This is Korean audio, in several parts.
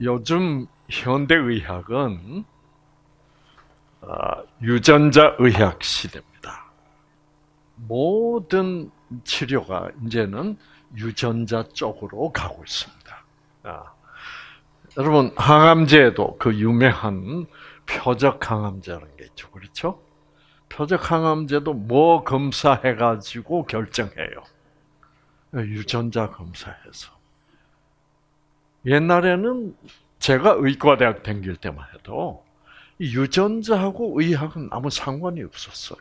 요즘 현대의학은 아, 유전자 의학 시대입니다. 모든 치료가 이제는 유전자 쪽으로 가고 있습니다. 아, 여러분 항암제도 그 유명한 표적 항암제라는 게 있죠, 그렇죠? 표적 항암제도 뭐 검사해가지고 결정해요. 유전자 검사해서. 옛날에는 제가 의과대학 다닐 때만 해도 유전자하고 의학은 아무 상관이 없었어요.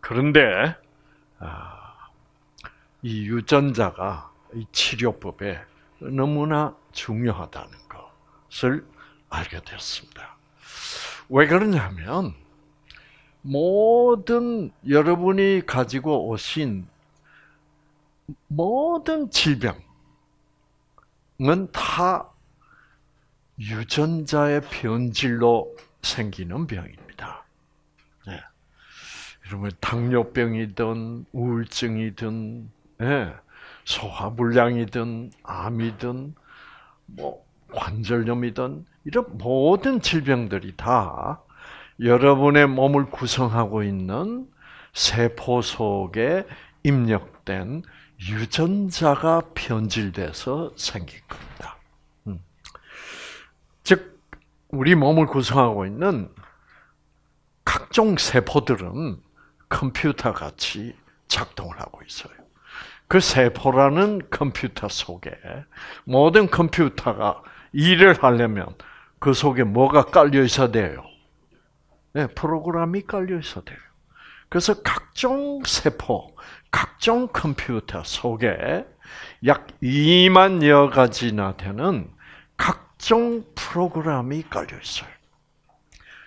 그런데 아, 이 유전자가 이 치료법에 너무나 중요하다는 것을 알게 되었습니다. 왜 그러냐면 모든 여러분이 가지고 오신 모든 질병 은다 유전자의 변질로 생기는 병입니다. 네. 여러분 당뇨병이든 우울증이든 네. 소화불량이든 암이든 뭐 관절염이든 이런 모든 질병들이 다 여러분의 몸을 구성하고 있는 세포 속에 입력된 유전자가 변질돼서 생긴 겁니다. 음. 즉, 우리 몸을 구성하고 있는 각종 세포들은 컴퓨터 같이 작동을 하고 있어요. 그 세포라는 컴퓨터 속에 모든 컴퓨터가 일을 하려면 그 속에 뭐가 깔려 있어야 돼요? 네, 프로그램이 깔려 있어야 돼요. 그래서 각종 세포, 각종 컴퓨터 속에 약 2만여 가지나 되는 각종 프로그램이 깔려 있어요.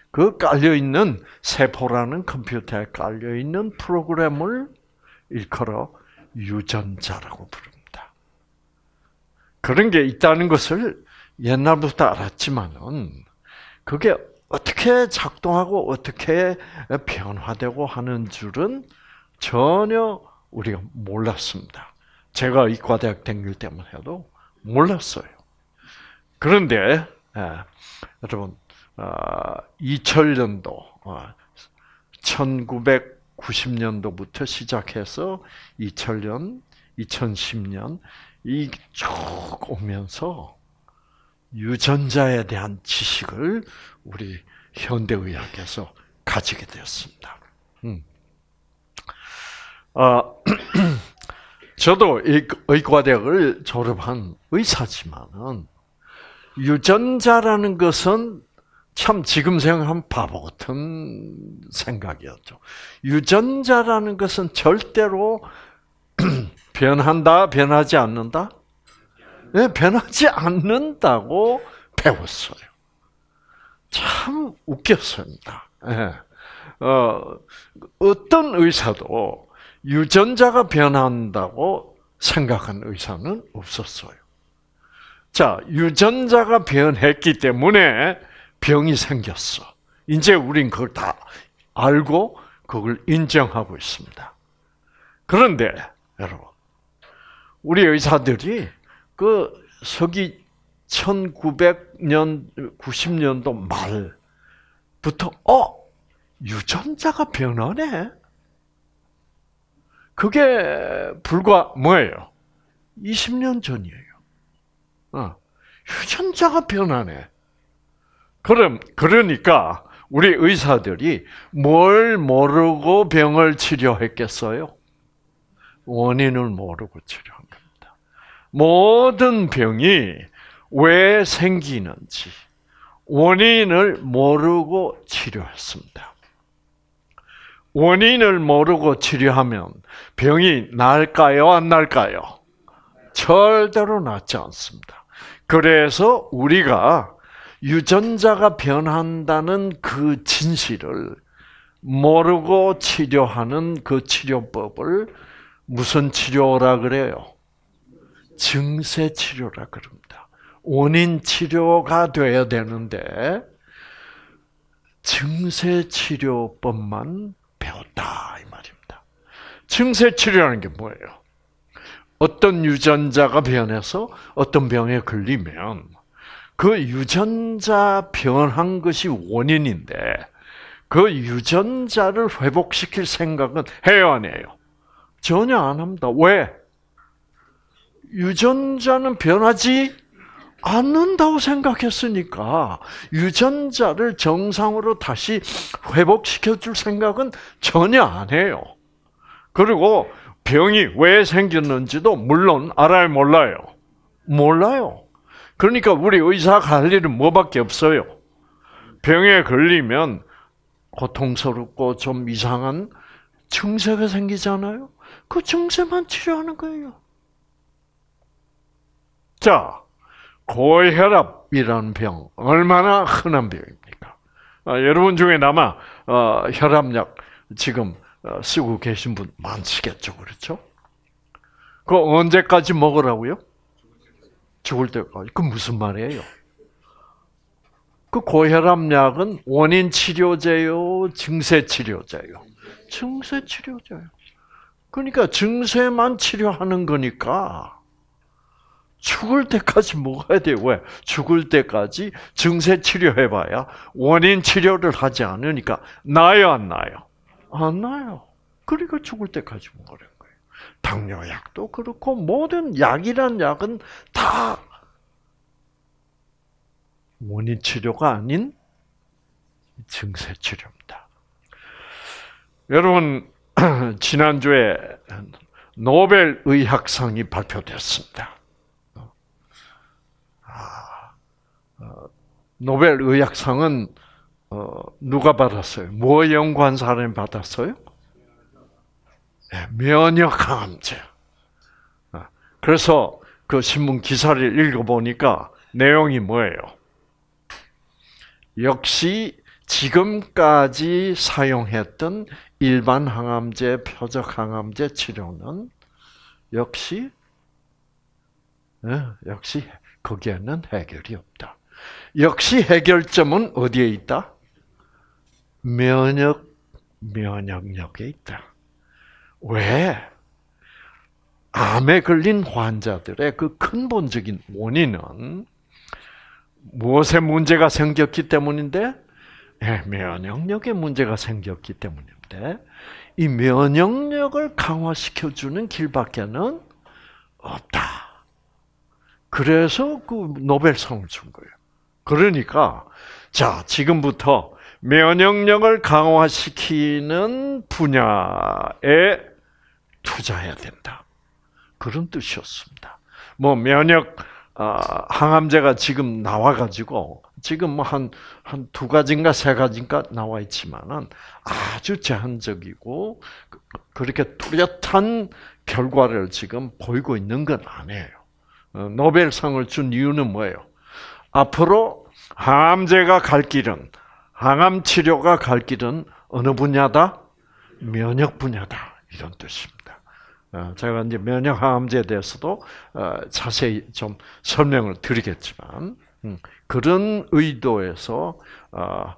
그 깔려 있는 세포라는 컴퓨터에 깔려 있는 프로그램을 일컬어 유전자라고 부릅니다. 그런 게 있다는 것을 옛날부터 알았지만은 그게 어떻게 작동하고 어떻게 변화되고 하는 줄은 전혀 우리가 몰랐습니다. 제가 이과대학 다닐 때만 해도 몰랐어요. 그런데 예, 여러분 2000년도 어, 1990년도부터 시작해서 2000년, 2010년 이 쭉 오면서 유전자에 대한 지식을 우리 현대의학에서 가지게 되었습니다. 음. 아, 저도 의과대학을 졸업한 의사지만은 유전자라는 것은 참 지금 생각하면 바보 같은 생각이었죠. 유전자라는 것은 절대로 변한다, 변하지 않는다? 네, 변하지 않는다고 배웠어요. 참 웃겼습니다. 네. 어, 어떤 의사도 유전자가 변한다고 생각한 의사는 없었어요. 자, 유전자가 변했기 때문에 병이 생겼어. 이제 우린 그걸 다 알고 그걸 인정하고 있습니다. 그런데 여러분, 우리 의사들이 그 서기 1900년 90년도 말부터 어 유전자가 변하네. 그게 불과 뭐예요? 20년 전이에요. 어, 유전자가 변하네. 그럼 그러니까 우리 의사들이 뭘 모르고 병을 치료했겠어요? 원인을 모르고 치료한 겁니다. 모든 병이 왜 생기는지 원인을 모르고 치료했습니다. 원인을 모르고 치료하면 병이 날까요, 안 날까요? 절대로 낫지 않습니다. 그래서 우리가 유전자가 변한다는 그 진실을 모르고 치료하는 그 치료법을 무슨 치료라 그래요? 증세 치료라 그럽니다. 원인 치료가 돼야 되는데 증세 치료법만 배웠다 이 말입니다. 증세 치료라는 게 뭐예요? 어떤 유전자가 변해서 어떤 병에 걸리면 그 유전자 변한 것이 원인인데 그 유전자를 회복시킬 생각은 해요 안 해요? 전혀 안 합니다. 왜? 유전자는 변하지 않는다고 생각했으니까 유전자를 정상으로 다시 회복시켜 줄 생각은 전혀 안 해요. 그리고 병이 왜 생겼는지도 물론 알아요, 몰라요? 몰라요. 그러니까 우리 의사가 할 일은 뭐밖에 없어요. 병에 걸리면 고통스럽고 좀 이상한 증세가 생기잖아요. 그 증세만 치료하는 거예요. 자, 고혈압이라는 병 얼마나 흔한 병입니까? 아, 여러분 중에 아마 어, 혈압약 지금 어, 쓰고 계신 분 많으시겠죠, 그렇죠? 그 언제까지 먹으라고요? 죽을 때까지. 그 무슨 말이에요? 그 고혈압약은 원인 치료제요, 증세 치료제요. 증세 치료제요. 그러니까 증세만 치료하는 거니까 죽을 때까지 먹어야 돼요. 왜? 죽을 때까지 증세 치료해봐야 원인 치료를 하지 않으니까 나요, 안 나요? 안 나요. 그러니까 죽을 때까지 먹으라는 거예요. 당뇨약도 그렇고 모든 약이란 약은 다 원인 치료가 아닌 증세 치료입니다. 여러분 지난주에 노벨 의학상이 발표됐습니다. 아, 어, 노벨 의학상은 어, 누가 받았어요? 뭐 연구한 사람이 받았어요? 네, 면역 항암제. 아, 그래서 그 신문 기사를 읽어보니까 내용이 뭐예요? 역시 지금까지 사용했던 일반 항암제, 표적 항암제 치료는 역시 네, 역시 거기에는 해결이 없다. 역시 해결점은 어디에 있다? 면역 면역력에 있다. 왜? 암에 걸린 환자들의 그 근본적인 원인은 무엇에 문제가 생겼기 때문인데? 네, 면역력에 문제가 생겼기 때문인데, 이 면역력을 강화시켜주는 길밖에는 없다. 그래서 그 노벨상을 준 거예요. 그러니까, 자, 지금부터 면역력을 강화시키는 분야에 투자해야 된다. 그런 뜻이었습니다. 뭐 면역 아, 항암제가 지금 나와가지고 지금 뭐 한 한 두 가지인가 세 가지인가 나와 있지만은 아주 제한적이고 그, 그렇게 뚜렷한 결과를 지금 보이고 있는 건 아니에요. 어, 노벨상을 준 이유는 뭐예요? 앞으로 항암제가 갈 길은 항암 치료가 갈 길은 어느 분야다? 면역 분야다. 이런 뜻입니다. 어, 제가 이제 면역 항암제에 대해서도 어, 자세히 좀 설명을 드리겠지만 음, 그런 의도에서 어,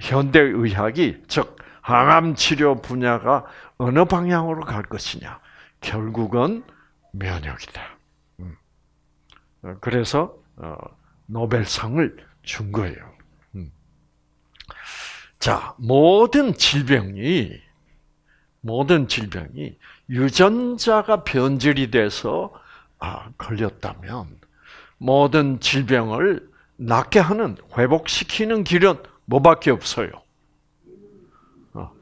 현대 의학이 즉 항암 치료 분야가 어느 방향으로 갈 것이냐 결국은 면역이다. 음. 그래서 노벨상을 준 거예요. 음. 자 모든 질병이 모든 질병이 유전자가 변질이 돼서 아, 걸렸다면 모든 질병을 낫게 하는 회복시키는 길은 뭐밖에 없어요. 어,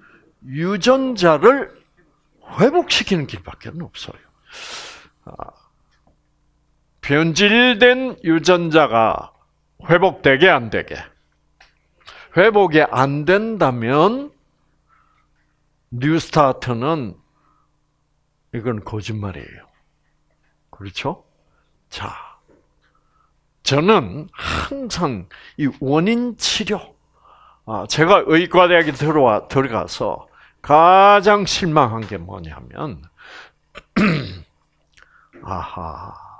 유전자를 회복시키는 길밖에 없어요. 아, 변질된 유전자가 회복되게 안 되게 회복이 안 된다면 뉴스타트는 이건 거짓말이에요. 그렇죠? 자, 저는 항상 이 원인 치료, 아, 제가 의과대학에 들어와, 들어가서 가장 실망한 게 뭐냐면, 아하,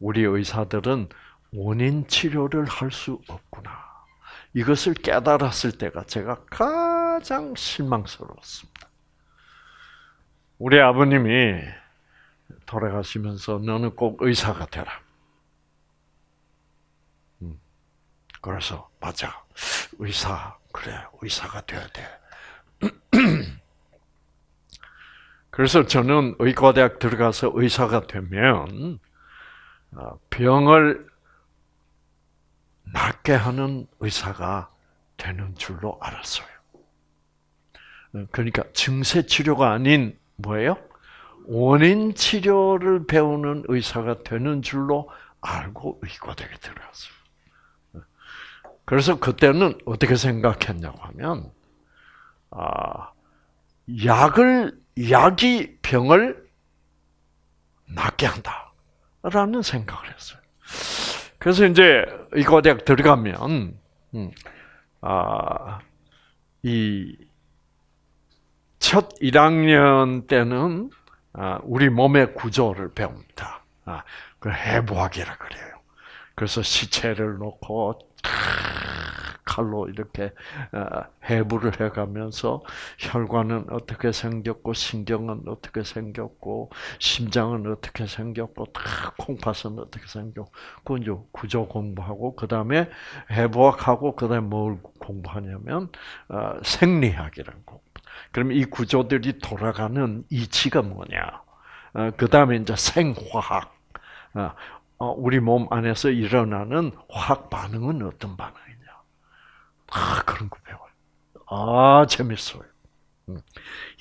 우리 의사들은 원인 치료를 할 수 없구나. 이것을 깨달았을 때가 제가 가장 실망스러웠습니다. 우리 아버님이 돌아가시면서 너는 꼭 의사가 되라. 그래서 맞아 의사 그래 의사가 돼야 돼. 그래서 저는 의과대학 들어가서 의사가 되면 어, 병을 낫게 하는 의사가 되는 줄로 알았어요. 어, 그러니까 증세 치료가 아닌 뭐예요? 원인 치료를 배우는 의사가 되는 줄로 알고 의과대학에 들어갔어요. 그래서 그때는 어떻게 생각했냐고 하면, 아, 약을, 약이 병을 낫게 한다 라는 생각을 했어요. 그래서 이제 의과대학 들어가면, 음, 아, 이, 첫 1학년 때는 아, 우리 몸의 구조를 배웁니다. 아, 그 해부학이라 그래요. 그래서 시체를 놓고 칼로 이렇게 어, 해부를 해가면서 혈관은 어떻게 생겼고 신경은 어떻게 생겼고 심장은 어떻게 생겼고 다 콩팥은 어떻게 생겼고 그 이제 구조 공부하고 그 다음에 해부학하고 그 다음에 뭘 공부하냐면 어, 생리학이라는 공부. 그럼 이 구조들이 돌아가는 이치가 뭐냐? 어, 그 다음에 이제 생화학. 우리 몸 안에서 일어나는 화학 반응은 어떤 반응이냐? 아, 그런 거 배워요. 아, 재밌어요. 음.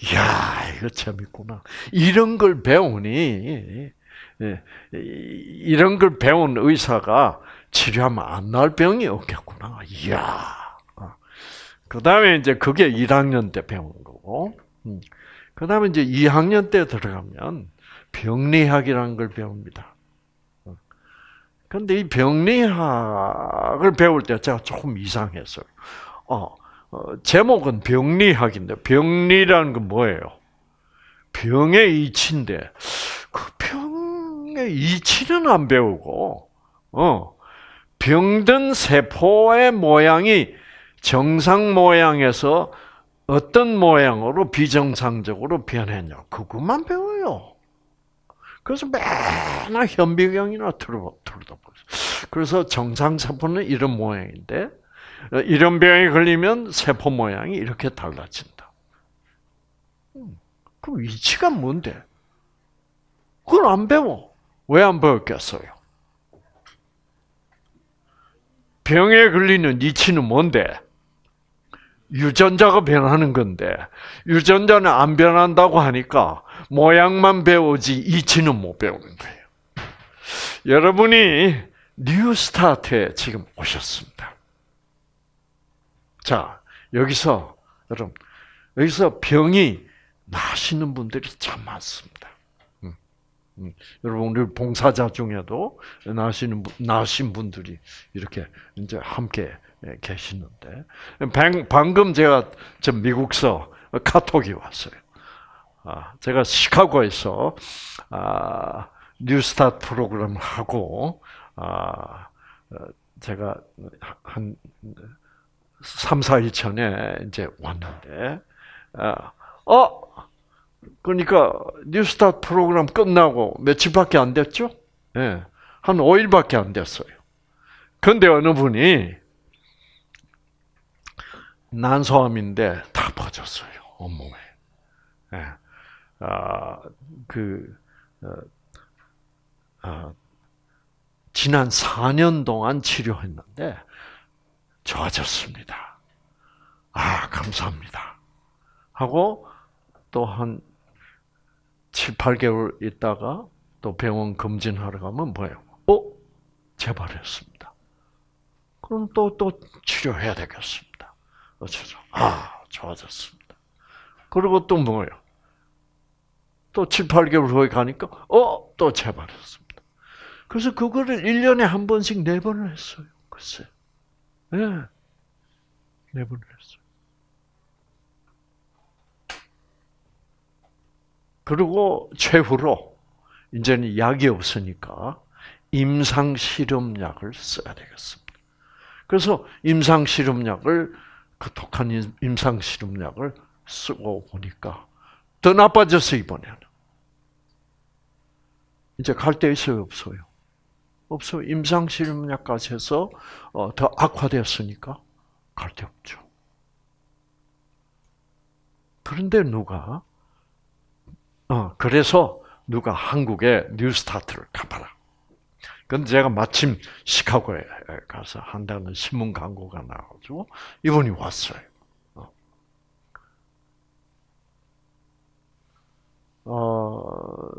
이야, 이거 재밌구나. 이런 걸 배우니, 예, 이런 걸 배운 의사가 치료하면 안 나을 병이 없겠구나. 이야. 어. 그 다음에 이제 그게 1학년 때 배우는 거고, 음. 그 다음에 이제 2학년 때 들어가면 병리학이라는 걸 배웁니다. 근데 이 병리학을 배울 때 제가 조금 이상했어요. 어, 어, 제목은 병리학인데 병리라는 건 뭐예요? 병의 이치인데 그 병의 이치는 안 배우고 어, 병든 세포의 모양이 정상 모양에서 어떤 모양으로 비정상적으로 변했냐 그것만 배워요. 그래서 맨날 현미경이나 틀어, 틀어다 보세요. 그래서 정상세포는 이런 모양인데, 어, 이런 병에 걸리면 세포 모양이 이렇게 달라진다. 음, 그 위치가 뭔데? 그걸 안 배워. 왜 안 배웠겠어요? 병에 걸리는 이치는 뭔데? 유전자가 변하는 건데 유전자는 안 변한다고 하니까 모양만 배우지 이치는 못 배우는 거예요. 여러분이 뉴스타트에 지금 오셨습니다. 자, 여기서 여러분 여기서 병이 나시는 분들이 참 많습니다. 음, 음. 여러분 우리 봉사자 중에도 나시는 나신 분들이 이렇게 이제 함께 예, 계시는데 방금 제가 저 미국서 카톡이 왔어요. 아, 제가 시카고에서 아, 뉴스타 프로그램을 하고 아, 어, 제가 한 3, 4일 전에 이제 왔는데 어 그러니까 뉴스타 프로그램 끝나고 며칠밖에 안 됐죠? 예. 한 5일밖에 안 됐어요. 근데 어느 분이 난소암인데 다 퍼졌어요 온몸에. 예. 아, 그 어, 아, 지난 4년 동안 치료했는데 좋아졌습니다. 아 감사합니다. 하고 또 한 7, 8개월 있다가 또 병원 검진하러 가면 뭐예요? 어? 재발했습니다. 그럼 또, 또 치료해야 되겠습니다. 어쩌죠? 아, 좋아졌습니다. 그리고 또 뭐예요? 또 7, 8개월 후에 가니까, 어, 또 재발했습니다. 그래서 그거를 1년에 한 번씩 네 번을 했어요. 글쎄. 예. 네. 네 번을 했어요. 그리고 최후로, 이제는 약이 없으니까, 임상 실험약을 써야 되겠습니다. 그래서 임상 실험약을 그 독한 임상 실험약을 쓰고 보니까 더 나빠졌어, 이번에는. 이제 갈 데 있어요, 없어요? 없어. 임상실험약까지 해서 어, 더 악화되었으니까 갈 데 없죠. 그런데 누가 어, 그래서 누가 한국에 뉴스타트를 가봐라. 근데 제가 마침 시카고에 가서 한다는 신문 광고가 나와가지고 이분이 왔어요. 어,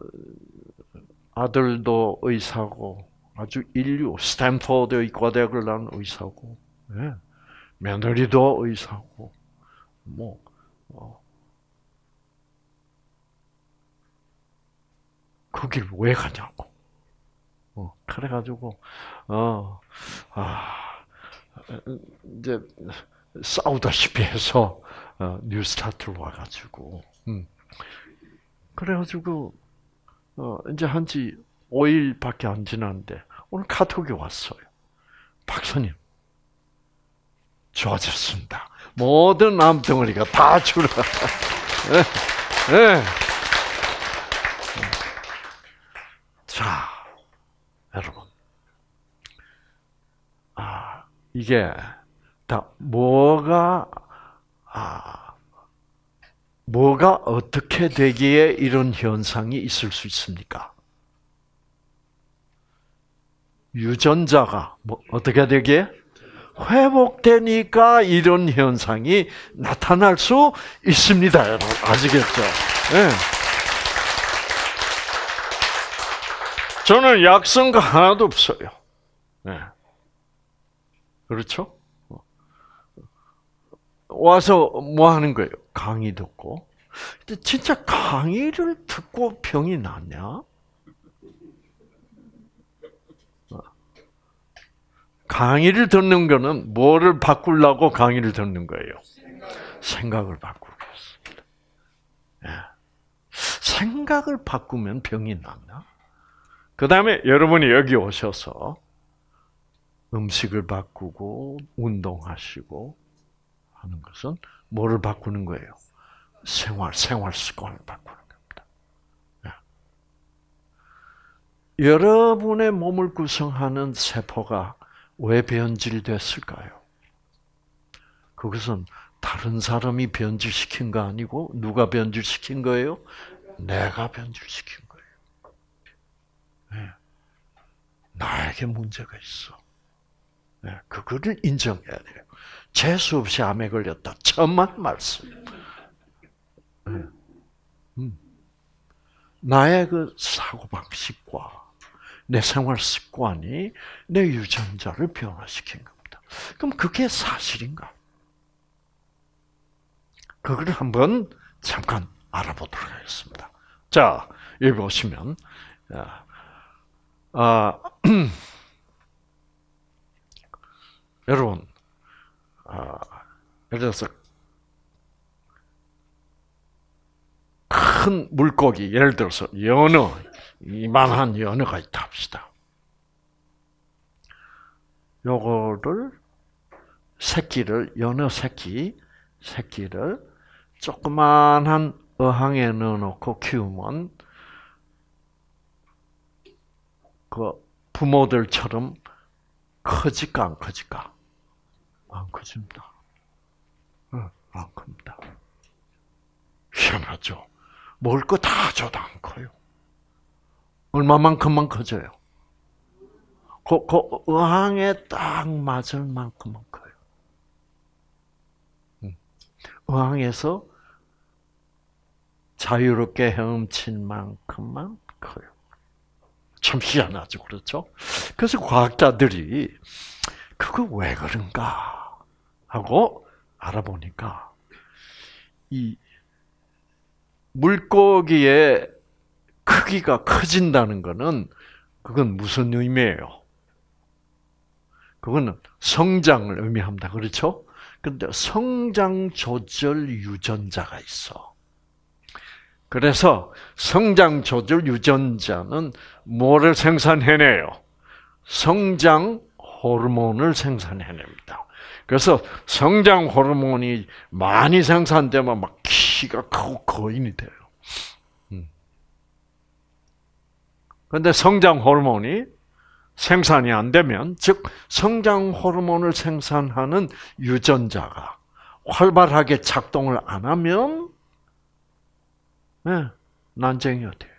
아들도 의사고 아주 인류 스탠포드 의과대학을 나온 의사고 예. 며느리도 의사고 뭐 어. 거길 왜 가냐고 어, 그래가지고 어, 아, 이제 싸우다시피 해서 어, 뉴스타트로 와가지고 음. 그래가지고 어, 이제 한 지 5일밖에 안 지났는데 오늘 카톡이 왔어요. 박사님 좋아졌습니다. 모든 암덩어리가 다 줄어. 네, 네. 자, 여러분, 아 이게 다 뭐가 아 뭐가 어떻게 되기에 이런 현상이 있을 수 있습니까? 유전자가 뭐 어떻게 되기에 회복되니까 이런 현상이 나타날 수 있습니다, 여러분 아시겠죠? 네. 저는 약성가 하나도 없어요. 네. 그렇죠? 와서 뭐 하는 거예요? 강의 듣고. 진짜 강의를 듣고 병이 낫냐? 강의를 듣는 거는 뭐를 바꾸려고 강의를 듣는 거예요? 생각을 바꾸겠습니다. 예. 생각을 바꾸면 병이 낫나? 그 다음에 여러분이 여기 오셔서 음식을 바꾸고 운동하시고 하는 것은 뭐를 바꾸는 거예요? 생활, 생활 습관을 바꾸는 겁니다. 예. 여러분의 몸을 구성하는 세포가 왜 변질됐을까요? 그것은 다른 사람이 변질시킨 거 아니고 누가 변질시킨 거예요? 내가 변질시킨 거예요. 네. 나에게 문제가 있어. 네. 그거를 인정해야 돼요. 재수 없이 암에 걸렸다. 천만 말씀. 네. 음. 나의 그 사고방식과 내 생활 습관이 내 유전자를 변화시킨 겁니다. 그럼 그게 사실인가? 그걸 한번 잠깐 알아보도록 하겠습니다. 자, 여기 보시면, 아, 여러분, 아, 예를 들어서 큰 물고기, 예를 들어서 연어, 이만한 연어가 있다 합시다. 요거를 새끼를 연어 새끼 새끼를 조그만한 어항에 넣어놓고 키우면 그 부모들처럼 커질까 안 커질까? 안 커집니다. 안 큽니다. 희한하죠. 먹을 거 다 줘도 안 커요. 얼마만큼만 커져요? 그, 그 어항에 딱 맞을 만큼만 커요. 어항에서 자유롭게 헤엄친 만큼만 커요. 참 희한하죠, 그렇죠? 그래서 과학자들이 그거 왜 그런가 하고 알아보니까 이 물고기의 크기가 커진다는 것은 그건 무슨 의미예요? 그거는 성장을 의미합니다. 그렇죠? 근데 성장 조절 유전자가 있어. 그래서 성장 조절 유전자는 뭐를 생산해내요? 성장 호르몬을 생산해냅니다. 그래서 성장 호르몬이 많이 생산되면 막 키가 크고 거인이 돼요. 그런데 성장 호르몬이 생산이 안 되면, 즉 성장 호르몬을 생산하는 유전자가 활발하게 작동을 안 하면 네, 난쟁이가 돼요.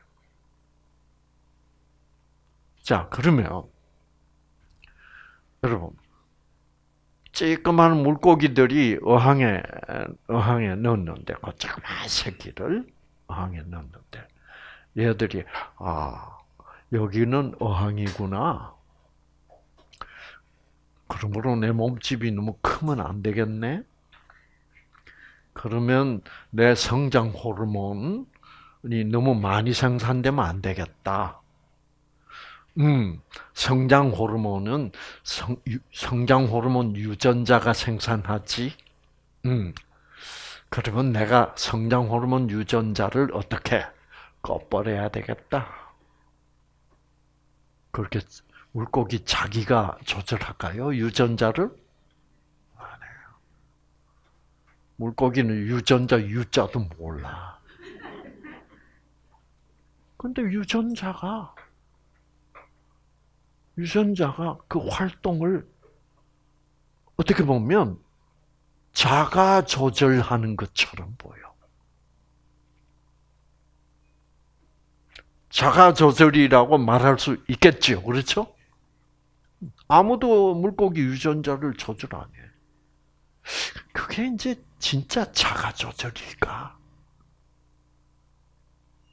자, 그러면 여러분 찌끄만 물고기들이 어항에 어항에 넣었는데 그 조그만 새끼를 어항에 넣었는데 얘들이 아 여기는 어항이구나. 그러므로 내 몸집이 너무 크면 안 되겠네. 그러면 내 성장 호르몬이 너무 많이 생산되면 안 되겠다. 음, 성장 호르몬은 성, 성장 호르몬 유전자가 생산하지. 음, 그러면 내가 성장 호르몬 유전자를 어떻게 꺼버려야 되겠다. 그렇게 물고기 자기가 조절할까요? 유전자를? 안 해요. 물고기는 유전자 유자도 몰라. 근데 유전자가 유전자가 그 활동을 어떻게 보면 자가 조절하는 것처럼 보여. 자가 조절이라고 말할 수 있겠죠. 그렇죠? 아무도 물고기 유전자를 조절 안 해. 그게 이제 진짜 자가 조절일까?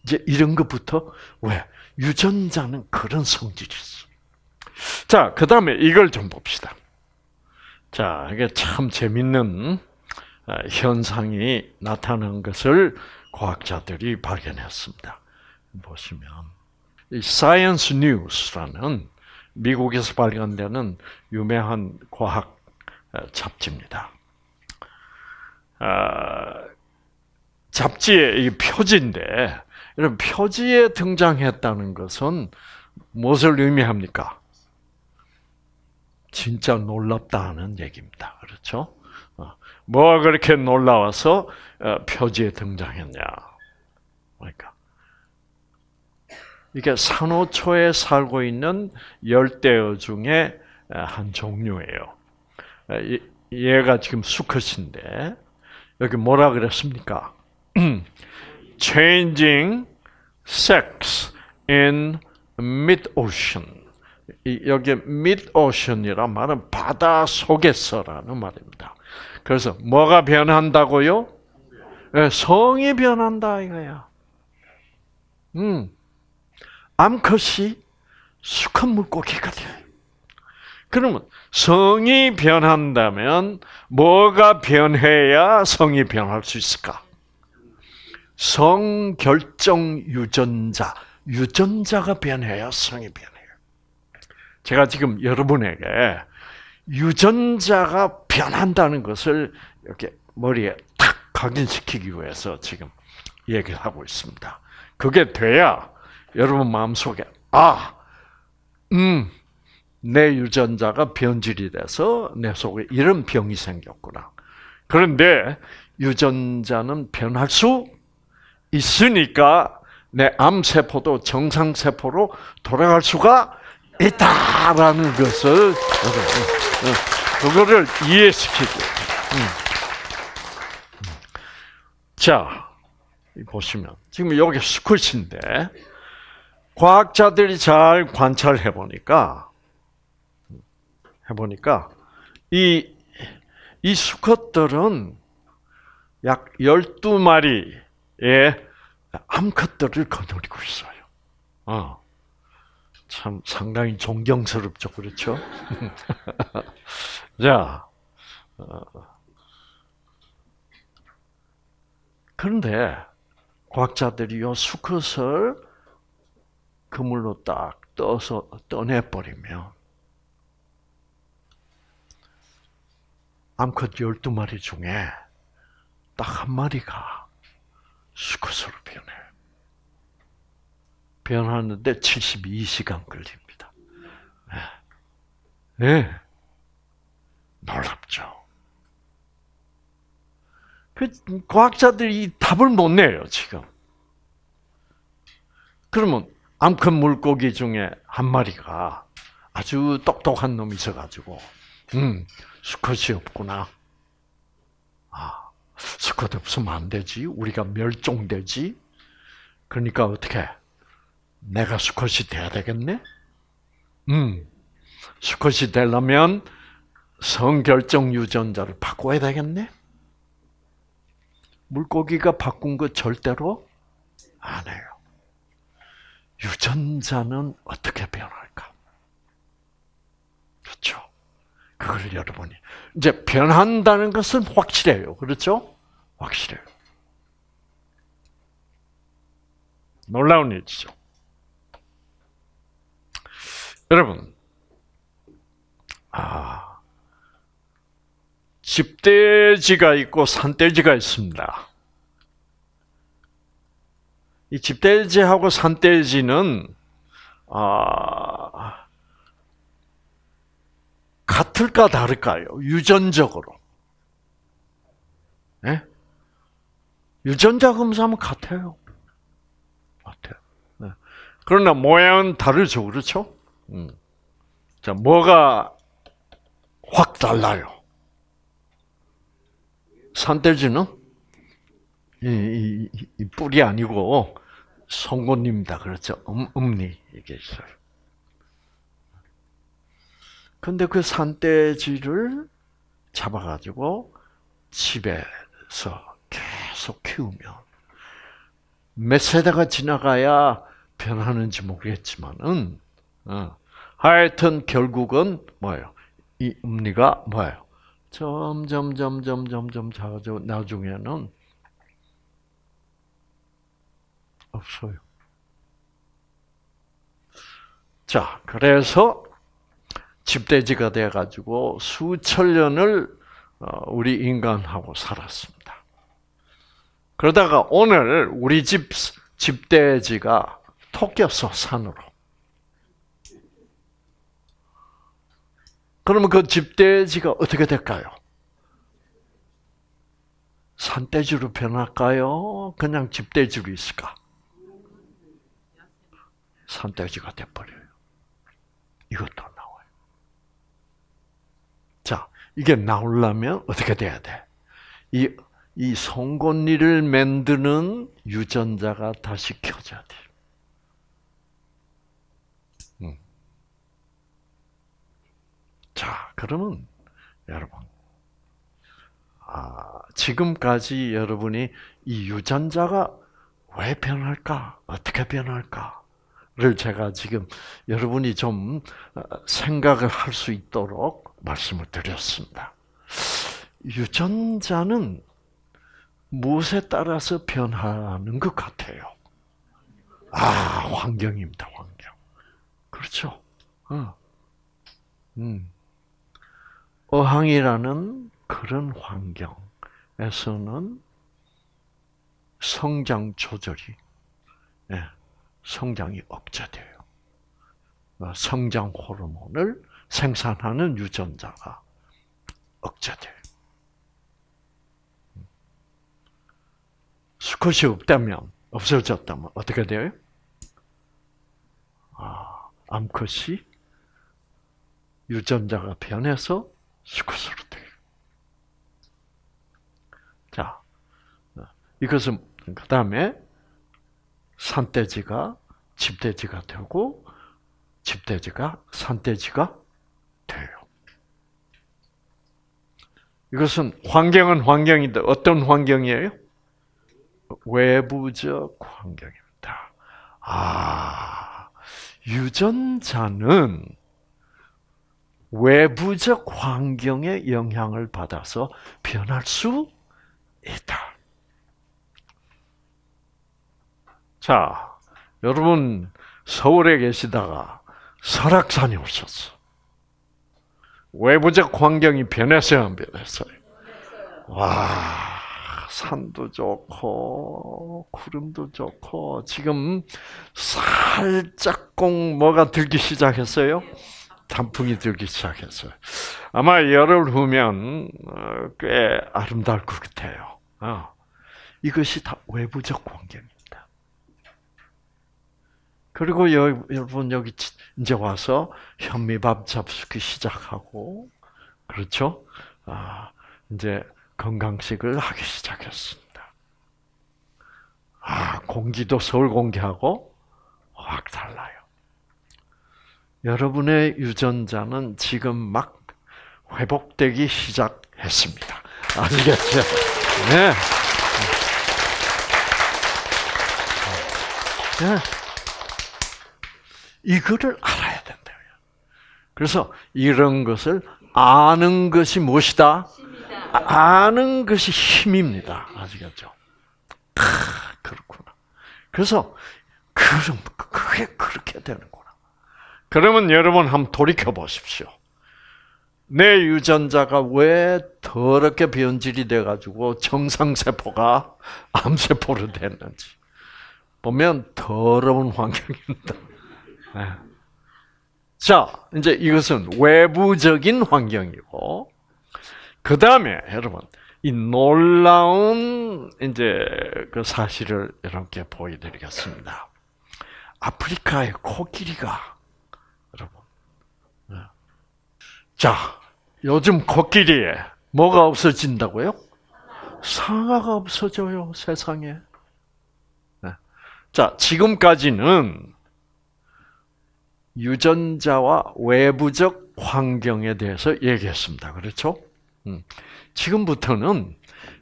이제 이런 것부터 왜 유전자는 그런 성질이 있어. 자, 그 다음에 이걸 좀 봅시다. 자, 이게 참 재밌는 어, 현상이 나타난 것을 과학자들이 발견했습니다. 보시면 이 Science News라는 미국에서 발간되는 유명한 과학 어, 잡지입니다. 아, 잡지의 이 표지인데 이런 표지에 등장했다는 것은 무엇을 의미합니까? 진짜 놀랍다는 얘기입니다. 그렇죠? 어, 뭐가 그렇게 놀라워서 어, 표지에 등장했냐? 그러니까 이게 산호초에 살고 있는 열대어 중에 한 종류예요. 얘가 지금 수컷인데 여기 뭐라 그랬습니까? Changing sex in mid-ocean. 여기 mid-ocean이란 말은 바다 속에서라는 말입니다. 그래서 뭐가 변한다고요? 네, 성이 변한다 이거야. 음. 암컷이 수컷 물고기가 돼. 그러면 성이 변한다면 뭐가 변해야 성이 변할 수 있을까? 성 결정 유전자, 유전자가 변해야 성이 변해요. 제가 지금 여러분에게 유전자가 변한다는 것을 이렇게 머리에 탁 각인시키기 위해서 지금 얘기를 하고 있습니다. 그게 돼야 여러분 마음속에 아, 음, 내 유전자가 변질이 돼서 내 속에 이런 병이 생겼구나. 그런데 유전자는 변할 수 있으니까 내 암세포도 정상세포로 돌아갈 수가 있다라는 것을 어, 그거를 이해시키고. 음. 자, 보시면 지금 여기 수컷인데 과학자들이 잘 관찰해 보니까 해 보니까 이 이 수컷들은 약 12마리의 암컷들을 거느리고 있어요. 어. 참 상당히 존경스럽죠, 그렇죠? 자, 어. 그런데 과학자들이 요 수컷을 그물로 딱 떠서 떠내버리면 암컷 12마리 중에 딱 한 마리가 수컷으로 변해요. 변하는데 72시간 걸립니다. 네. 네. 놀랍죠. 그 과학자들이 답을 못 내요, 지금. 그러면 암컷 물고기 중에 한 마리가 아 아주 똑똑한 놈이 있어가지고, 음, 수컷이 없구나. 아, 수컷 없으면 안 되지. 우리가 멸종되지. 그러니까 어떻게? 내가 수컷이 돼야 되겠네? 음, 수컷이 되려면 성결정 유전자를 바꿔야 되겠네? 물고기가 바꾼 거 절대로 안 해요. 유전자는 어떻게 변할까? 그렇죠. 그걸 여러분이 이제 변한다는 것은 확실해요. 그렇죠? 확실해요. 놀라운 일이죠. 여러분, 아, 집돼지가 있고 산돼지가 있습니다. 이 집돼지하고 산돼지는 아, 같을까 다를까요? 유전적으로. 네? 유전자 검사하면 같아요. 같아요. 네. 그러나 모양은 다르죠, 그렇죠? 음. 자, 뭐가 확 달라요? 산돼지는 이, 이, 이 뿔이 아니고 송곳니입니다. 그렇죠? 음, 음니 이게 있어요. 근데 그 산돼지를 잡아가지고 집에서 계속 키우면 몇 세대가 지나가야 변하는지 모르겠지만은 어, 하여튼 결국은 뭐예요? 이 음리가 뭐예요? 점점 점점 점점 작아져 나중에는 없어요. 자, 그래서 집돼지가 돼 가지고 수천 년을 어, 우리 인간하고 살았습니다. 그러다가 오늘 우리 집 집돼지가 토꼈어 산으로. 그러면 그 집돼지가 어떻게 될까요? 산돼지로 변할까요? 그냥 집돼지로 있을까? 산돼지가 돼버려요. 이것도 나와요. 자, 이게 나오려면 어떻게 돼야 돼? 이, 이 송곳니를 만드는 유전자가 다시 켜져야 돼. 음. 자, 그러면 여러분, 아, 지금까지 여러분이 이 유전자가 왜 변할까? 어떻게 변할까? 를 제가 지금 여러분이 좀 어, 생각을 할 수 있도록 말씀을 드렸습니다. 유전자는 무엇에 따라서 변하는 것 같아요? 아, 환경입니다, 환경. 그렇죠. 어. 음. 어항이라는 그런 환경에서는 성장 조절이, 예. 성장이 억제돼요. 어, 성장 호르몬을 생산하는 유전자가 억제돼요. 수컷이 없다면, 없어졌다면 어떻게 돼요? 아, 암컷이 유전자가 변해서 수컷으로 돼요. 자, 어, 이것은 그 다음에 산돼지가 집돼지가 되고 집돼지가 산돼지가 돼요. 이것은 환경은 환경인데 어떤 환경이에요? 외부적 환경입니다. 아, 유전자는 외부적 환경의 영향을 받아서 변할 수 있다. 자, 여러분 서울에 계시다가 설악산에 오셨어. 외부적 환경이 변했어요, 안 변했어요? 와, 산도 좋고 구름도 좋고 지금 살짝 꼭 뭐가 들기 시작했어요? 단풍이 들기 시작했어요. 아마 열흘 후면 어, 꽤 아름다울 것 같아요. 어. 이것이 다 외부적 환경. 그리고 여, 여러분 여기 이제 와서 현미밥 잡수기 시작하고 그렇죠? 아, 이제 건강식을 하기 시작했습니다. 아, 공기도 서울 공기하고 확 달라요. 여러분의 유전자는 지금 막 회복되기 시작했습니다. 아시겠죠? 네. 네. 이거를 알아야 된다. 그래서 이런 것을 아는 것이 무엇이다? 아는 것이 힘입니다. 아시겠죠? 아, 그렇구나. 그래서 그럼 그게 그렇게 되는구나. 그러면 여러분 한번 돌이켜 보십시오. 내 유전자가 왜 더럽게 변질이 돼가지고 정상세포가 암세포로 됐는지 보면 더러운 환경입니다. 네. 자, 이제 이것은 외부적인 환경이고, 그 다음에 여러분, 이 놀라운 이제 그 사실을 여러분께 보여드리겠습니다. 아프리카의 코끼리가 여러분, 네. 자, 요즘 코끼리에 뭐가 없어진다고요? 상아가 없어져요, 세상에. 네. 자, 지금까지는 유전자와 외부적 환경에 대해서 얘기했습니다. 그렇죠? 음. 지금부터는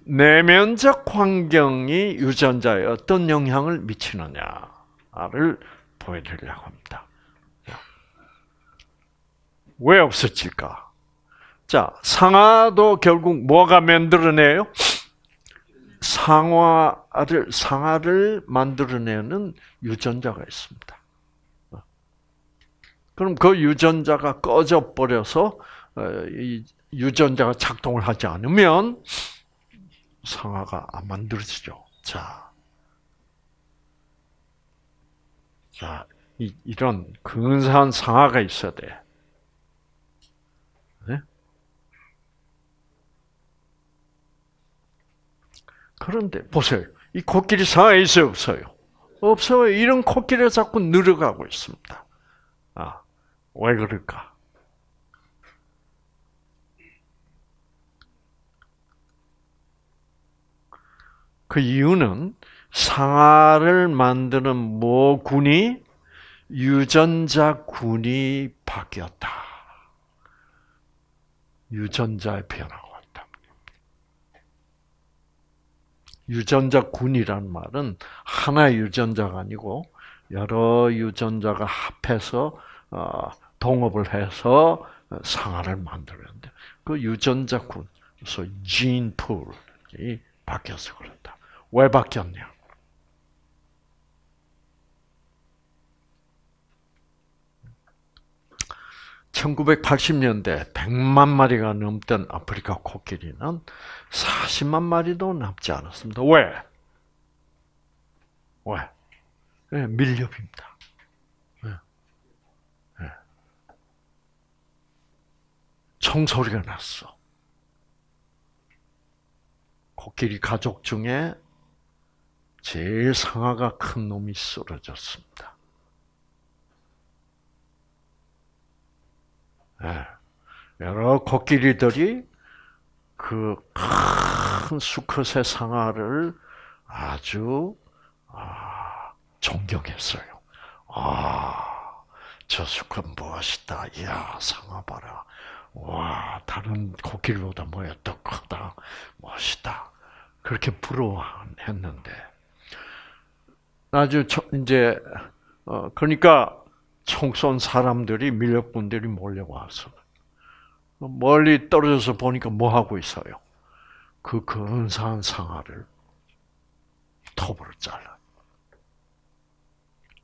내면적 환경이 유전자에 어떤 영향을 미치느냐를 보여드리려고 합니다. 왜 없어질까? 자, 상아도 결국 뭐가 만들어내요? 상아를, 상아를 만들어내는 유전자가 있습니다. 그럼 그 유전자가 꺼져 버려서 어, 이 유전자가 작동을 하지 않으면 상아가 안 만들어지죠. 자, 자, 이, 이런 근사한 상아가 있어야 돼. 그런데 보세요. 이 코끼리 있어요, 없어요? 없어요. 이런 코끼리가 자꾸 늘어가고 있습니다. 아, 왜 그럴까? 그 이유는 상아를 만드는 모군이 유전자 군이 바뀌었다. 유전자의 변화가 왔다. 유전자 군이란 말은 하나의 유전자가 아니고 여러 유전자가 합해서 어, 동업을 해서 상아를 만들었는데 그 유전자 군, 그래서 진풀이 바뀌어서 그렇다. 왜 바뀌었냐? (1980년대) 100만 마리가 넘던 아프리카 코끼리는 40만 마리도 남지 않았습니다. 왜? 왜? 네, 밀렵입니다. 네. 네. 총소리가 났어. 코끼리 가족 중에 제일 상아가 큰 놈이 쓰러졌습니다. 여러 코끼리들이 그 큰 수컷의 상아를 아주 아, 존경했어요. 아, 저 수컷 멋있다. 이야, 상아 봐라. 와, 다른 코끼리보다 뭐야, 더 크다. 멋있다. 그렇게 부러워했는데, 아주 이제, 어, 그러니까 총쏜 사람들이, 밀렵군들이 몰려와서, 멀리 떨어져서 보니까 뭐 하고 있어요? 그 근사한 상아를 톱으로 잘라.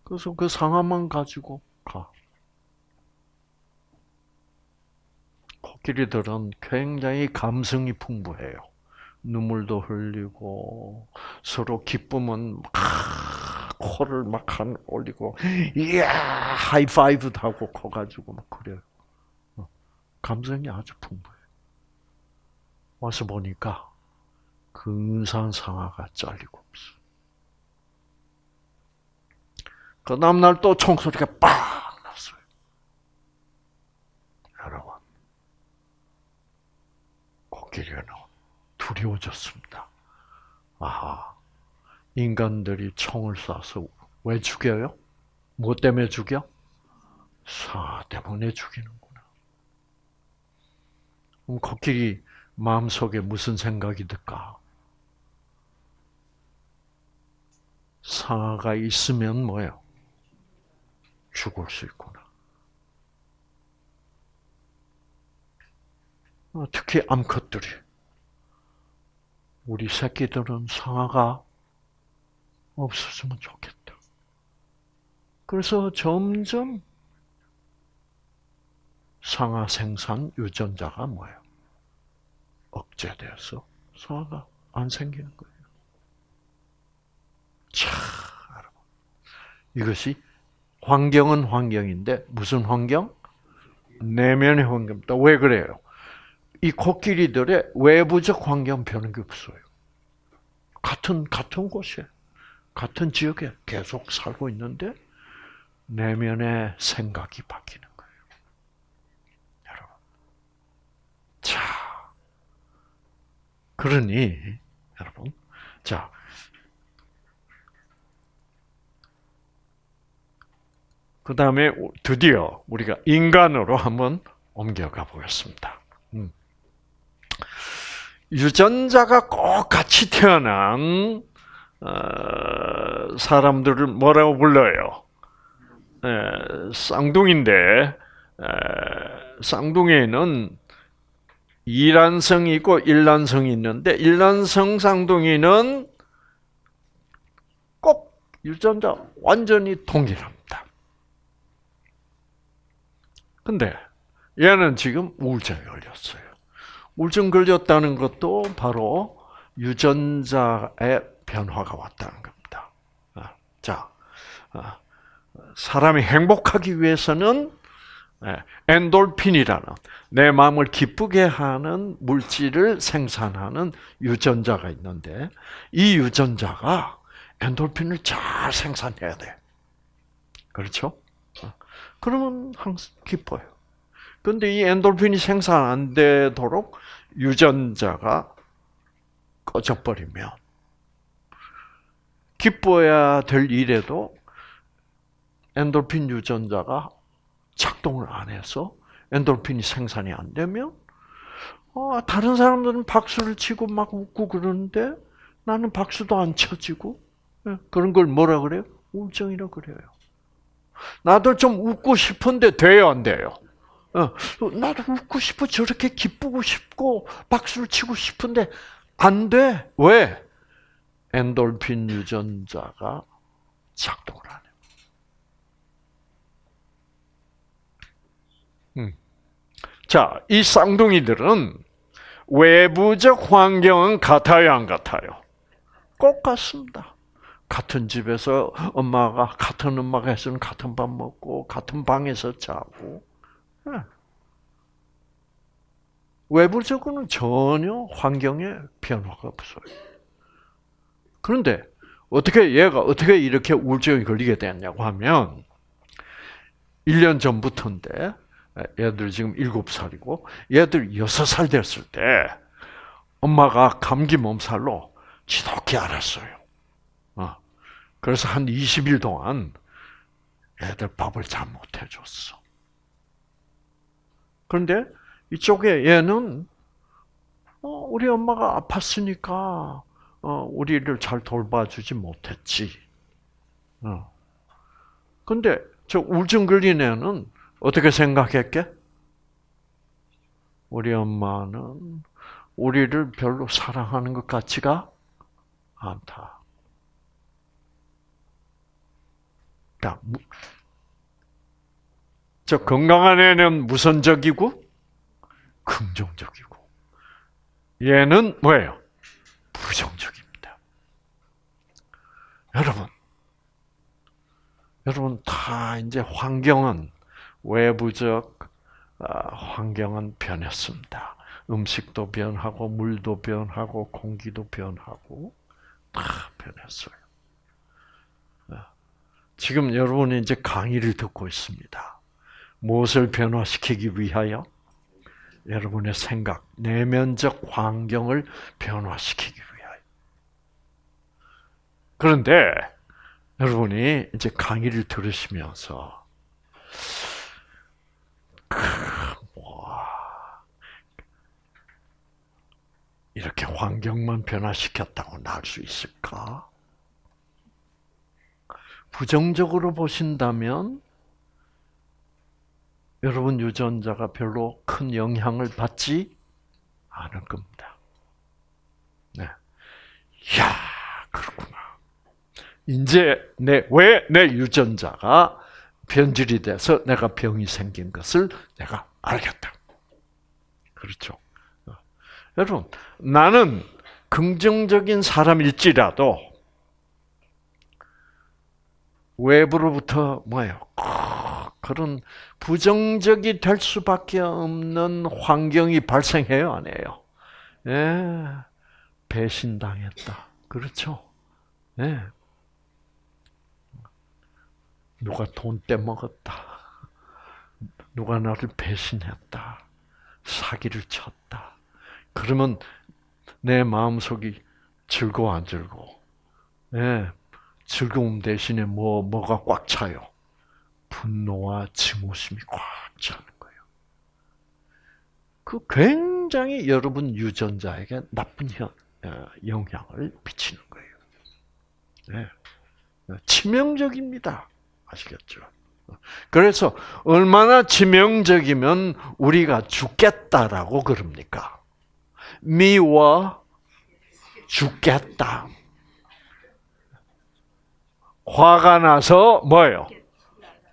그래서 그 상아만 가지고 가. 코끼리들은 굉장히 감성이 풍부해요. 눈물도 흘리고 서로 기쁨은 막 코를 막 올리고 이야 하이파이브도 하고 코 가지고 막 그래요. 어, 감성이 아주 풍부해. 와서 보니까 근사한 상아가 잘리고 없어. 그 다음날 또 총소리가 빵 났어요. 여러분, 코끼리가 두려워졌습니다. 아하, 인간들이 총을 쏴서 왜 죽여요? 뭐 때문에 죽여? 사 때문에 죽이는구나. 그럼 코끼리 마음속에 무슨 생각이 들까? 상아가 있으면 뭐예요? 죽을 수 있구나. 어, 특히 암컷들이 우리 새끼들은 상아가 없었으면 좋겠다. 그래서 점점 상아 생산 유전자가 뭐예요? 억제돼서 상아가 안 생기는 거예요. 차, 여러분. 이것이 환경은 환경인데 무슨 환경? 내면의 환경입니다. 왜 그래요? 이 코끼리들의 외부적 환경 변한 게 없어요. 같은 같은 곳에 같은 지역에 계속 살고 있는데 내면의 생각이 바뀌는 거예요. 여러분. 자. 그러니 여러분. 자. 그 다음에 드디어 우리가 인간으로 한번 옮겨가 보겠습니다. 음. 유전자가 꼭 같이 태어난 어, 사람들을 뭐라고 불러요? 에, 쌍둥이에는 이란성이 있고 일란성이 있는데 일란성 쌍둥이는 꼭 유전자 완전히 동일합니다. 근데 얘는 지금 우울증에 걸렸어요. 우울증 걸렸다는 것도 바로 유전자의 변화가 왔다는 겁니다. 아, 자, 아, 사람이 행복하기 위해서는 예, 엔돌핀이라는 내 마음을 기쁘게 하는 물질을 생산하는 유전자가 있는데 이 유전자가 엔돌핀을 잘 생산해야 돼. 그렇죠? 어, 그러면 항상 기뻐요. 근데 이 엔돌핀이 생산 안 되도록 유전자가 꺼져버리면 기뻐야 될 일에도 엔돌핀 유전자가 작동을 안 해서 엔돌핀이 생산이 안 되면 어, 다른 사람들은 박수를 치고 막 웃고 그러는데 나는 박수도 안 쳐지고 예, 그런 걸 뭐라 그래요? 우울증이라 그래요. 나도 좀 웃고 싶은데 돼요 안 돼요? 어, 나도 웃고 싶어 저렇게 기쁘고 싶고 박수를 치고 싶은데 안 돼. 왜? 엔돌핀 유전자가 작동을 안 해. 음. 자, 이 쌍둥이들은 외부적 환경은 같아요, 안 같아요? 꼭 같습니다. 같은 집에서 엄마가 같은 엄마가 해서는 같은 밥 먹고 같은 방에서 자고 네. 외부적으로는 전혀 환경에 변화가 없어요. 그런데 어떻게 얘가 어떻게 이렇게 우울증이 걸리게 됐냐고 하면 1년 전부터인데 얘들 지금 7살이고 얘들 6살 됐을 때 엄마가 감기 몸살로 지독히 앓았어요. 어. 그래서 한 20일 동안 애들 밥을 잘 못 해줬어. 그런데 이쪽에 얘는 어, 우리 엄마가 아팠으니까 어, 우리를 잘 돌봐주지 못했지. 어. 근데 저 우울증 걸린 애는 어떻게 생각했게? 우리 엄마는 우리를 별로 사랑하는 것 같지가 않다. 저 건강한 애는 무선적이고 긍정적이고 얘는 뭐예요? 부정적입니다. 여러분, 여러분 다 이제 환경은 외부적 아, 환경은 변했습니다. 음식도 변하고 물도 변하고 공기도 변하고 다 변했어요. 아, 지금 여러분이 이제 강의를 듣고 있습니다. 무엇을 변화시키기 위하여? 여러분의 생각, 내면적 환경을 변화시키기. 그런데 여러분이 이제 강의를 들으시면서 이렇게 환경만 변화시켰다고 날 수 있을까? 부정적으로 보신다면 여러분 유전자가 별로 큰 영향을 받지 않을 겁니다. 네. 야, 그렇구나. 이제 내, 왜 내 유전자가 변질이 돼서 내가 병이 생긴 것을 내가 알겠다. 그렇죠. 여러분, 나는 긍정적인 사람일지라도 외부로부터 뭐예요? 그런 부정적이 될 수밖에 없는 환경이 발생해요, 안 해요? 예, 배신당했다. 그렇죠? 예. 누가 돈 떼먹었다. 누가 나를 배신했다. 사기를 쳤다. 그러면 내 마음속이 즐거워 안 즐거워? 네, 즐거움 대신에 뭐 뭐가 꽉 차요? 분노와 증오심이 꽉 차는 거예요. 그 굉장히 여러분 유전자에게 나쁜 어, 영향을 미치는 거예요. 네. 치명적입니다. 아시겠죠? 그래서 얼마나 치명적이면 우리가 죽겠다라고 그럽니까? 미워 죽겠다. 화가 나서 뭐요?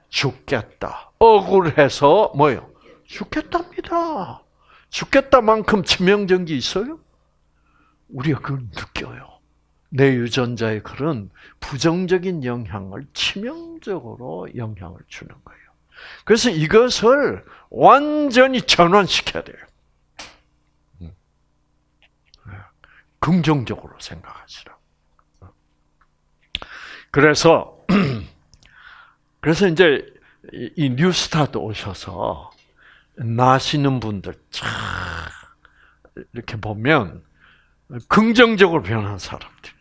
죽겠다. 억울해서 뭐요? 죽겠답니다. 죽겠다만큼 치명적인 게 있어요? 우리가 그걸 느껴요. 내 유전자의 그런 부정적인 영향을 치명적으로 영향을 주는 거예요. 그래서 이것을 완전히 전환시켜야 돼요. 긍정적으로 생각하시라. 그래서 그래서 이제 이 뉴스타트 오셔서 나시는 분들 쫙 이렇게 보면 긍정적으로 변한 사람들입니다.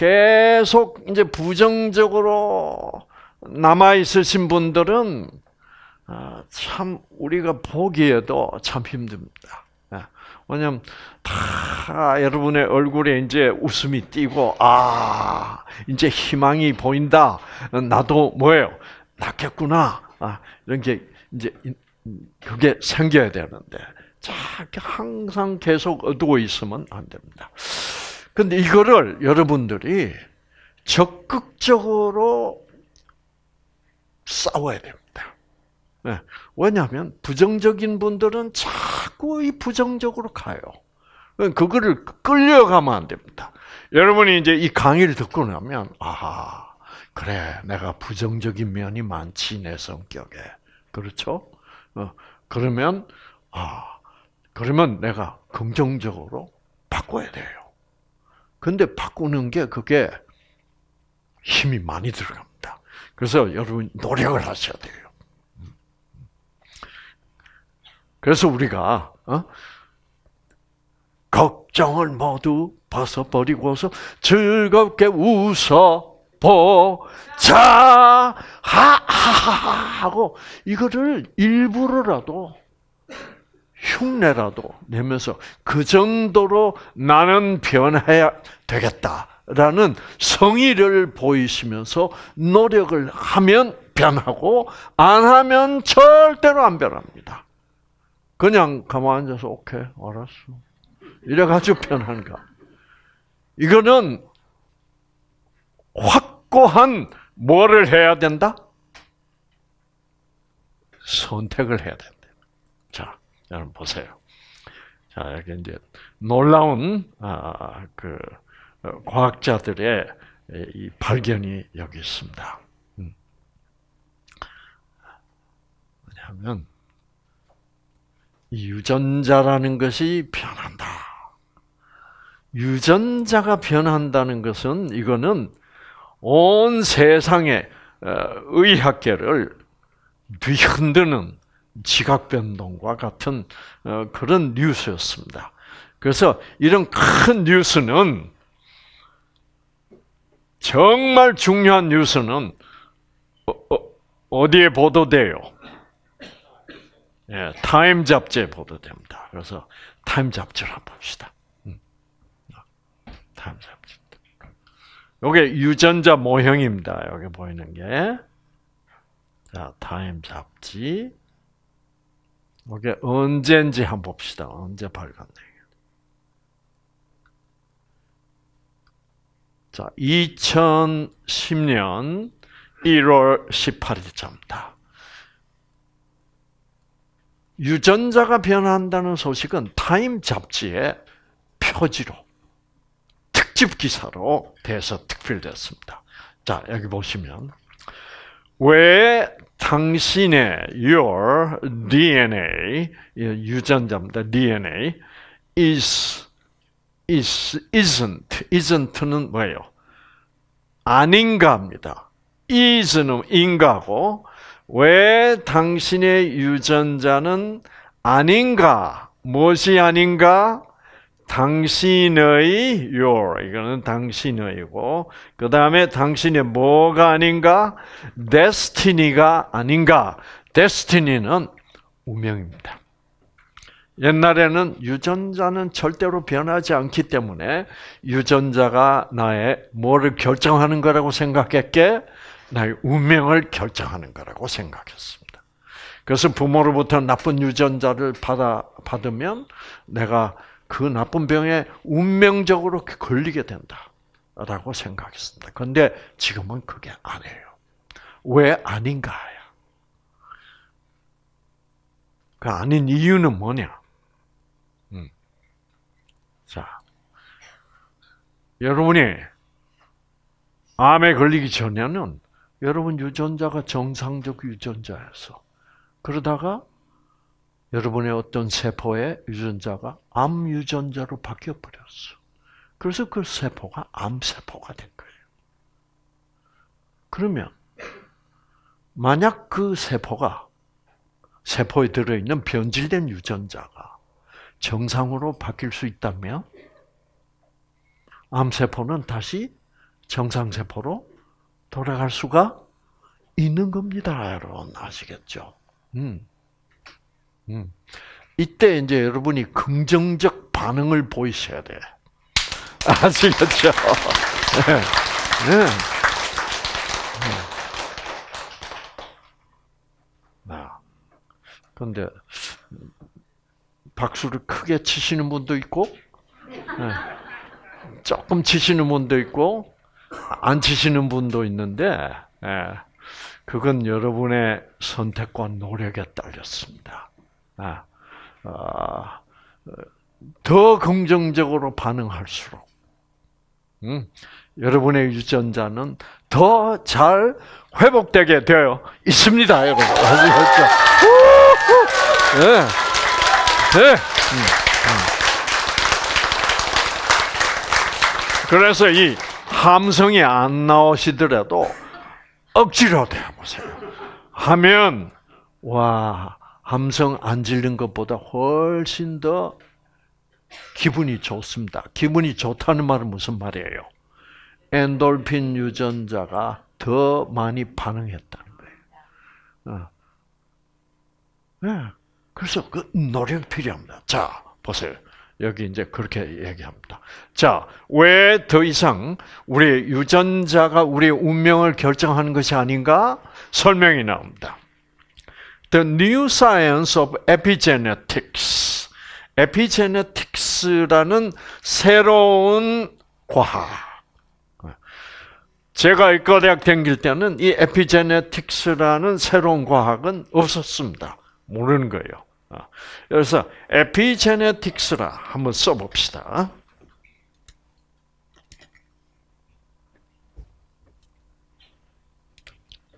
계속 이제 부정적으로 남아 있으신 분들은 아, 참 우리가 보기에도 참 힘듭니다. 왜냐면 다 여러분의 얼굴에 이제 웃음이 띄고 아 이제 희망이 보인다. 나도 뭐예요? 낫겠구나. 아, 이런 게 이제 그게 생겨야 되는데 자 항상 계속 어두워 있으면 안 됩니다. 근데 이거를 여러분들이 적극적으로 싸워야 됩니다. 네. 왜냐하면 부정적인 분들은 자꾸 이 부정적으로 가요. 그거를 끌려가면 안 됩니다. 여러분이 이제 이 강의를 듣고 나면 아 그래 내가 부정적인 면이 많지 내 성격에 그렇죠? 어, 그러면 아 그러면 내가 긍정적으로 바꿔야 돼요. 근데 바꾸는 게 그게 힘이 많이 들어갑니다. 그래서 여러분 노력을 하셔야 돼요. 그래서 우리가 어? 걱정을 모두 벗어버리고서 즐겁게 웃어 보자 하하하 하고 이거를 일부러라도 흉내라도 내면서 그 정도로 나는 변해야 되겠다라는 성의를 보이시면서 노력을 하면 변하고 안 하면 절대로 안 변합니다. 그냥 가만 앉아서 오케이 알았어. 이래가지고 편한가. 이거는 확고한 뭐를 해야 된다? 선택을 해야 된다. 자, 여러분 보세요. 자, 여기 이제 놀라운 아, 그 어, 과학자들의 이 발견이 여기 있습니다. 음. 왜냐하면 유전자라는 것이 변한다. 유전자가 변한다는 것은 이거는 온 세상에 의학계를 뒤흔드는 지각 변동과 같은 그런 뉴스였습니다. 그래서 이런 큰 뉴스는 정말 중요한 뉴스는 어디에 보도돼요? 예, Time 잡지에 보도됩니다. 그래서 Time 잡지를 한번 봅시다. 음. Time 잡지. 요게 유전자 모형입니다. 여기 보이는 게. 자, Time 잡지. 이게 언제인지 한번 봅시다. 언제 발간돼. 자, 2010년 1월 18일자입니다. 유전자가 변한다는 소식은 Time 잡지의 표지로 특집 기사로 돼서 특필됐습니다. 자, 여기 보시면 왜 당신의 your DNA 유전자입니다. DNA is is isn't isn't는 뭐예요? 아닌가입니다. is는 인가고 왜 당신의 유전자는 아닌가? 무엇이 아닌가? 당신의 your 이거는 당신의고 그 다음에 당신의 뭐가 아닌가? destiny가 아닌가? destiny는 운명입니다. 옛날에는 유전자는 절대로 변하지 않기 때문에 유전자가 나의 뭐를 결정하는 거라고 생각했게 나의 운명을 결정하는 거라고 생각했습니다. 그래서 부모로부터 나쁜 유전자를 받아 받으면 내가 그 나쁜 병에 운명적으로 걸리게 된다라고 생각했습니다. 그런데 지금은 그게 아니에요. 왜 아닌가요? 그 아닌 이유는 뭐냐? 음. 자, 여러분이 암에 걸리기 전에는 여러분 유전자가 정상적 유전자였어. 그러다가 여러분의 어떤 세포의 유전자가 암 유전자로 바뀌어 버렸어. 그래서 그 세포가 암 세포가 된 거예요. 그러면 만약 그 세포가 세포에 들어 있는 변질된 유전자가 정상으로 바뀔 수 있다면 암 세포는 다시 정상 세포로 돌아갈 수가 있는 겁니다, 여러분. 아시겠죠? 음. 음. 이때 이제 여러분이 긍정적 반응을 보이셔야 돼. 아시겠죠? 네. 네. 그런데 박수를 크게 치시는 분도 있고, 네. 조금 치시는 분도 있고, 안 치시는 분도 있는데, 예, 그건 여러분의 선택과 노력에 딸렸습니다. 아, 아, 더 긍정적으로 반응할수록, 음, 여러분의 유전자는 더 잘 회복되게 되어 있습니다, 여러분. 아시겠죠? 네. 네. 음, 음. 그래서 이 함성이 안 나오시더라도 억지로 해보세요. 하면 와 함성 안 질른 것보다 훨씬 더 기분이 좋습니다. 기분이 좋다는 말은 무슨 말이에요? 엔돌핀 유전자가 더 많이 반응했다는 거예요. 어. 네. 그래서 그 노력이 필요합니다. 자, 보세요. 여기 이제 그렇게 얘기합니다. 자, 왜 더 이상 우리 유전자가 우리의 운명을 결정하는 것이 아닌가? 설명이 나옵니다. The New Science of Epigenetics. Epigenetics라는 새로운 과학. 제가 의과대학 다닐 때는 이 에피제네틱스라는 새로운 과학은 없었습니다. 모르는 거예요. 어. 그래서 에피제네틱스라 한번 써봅시다.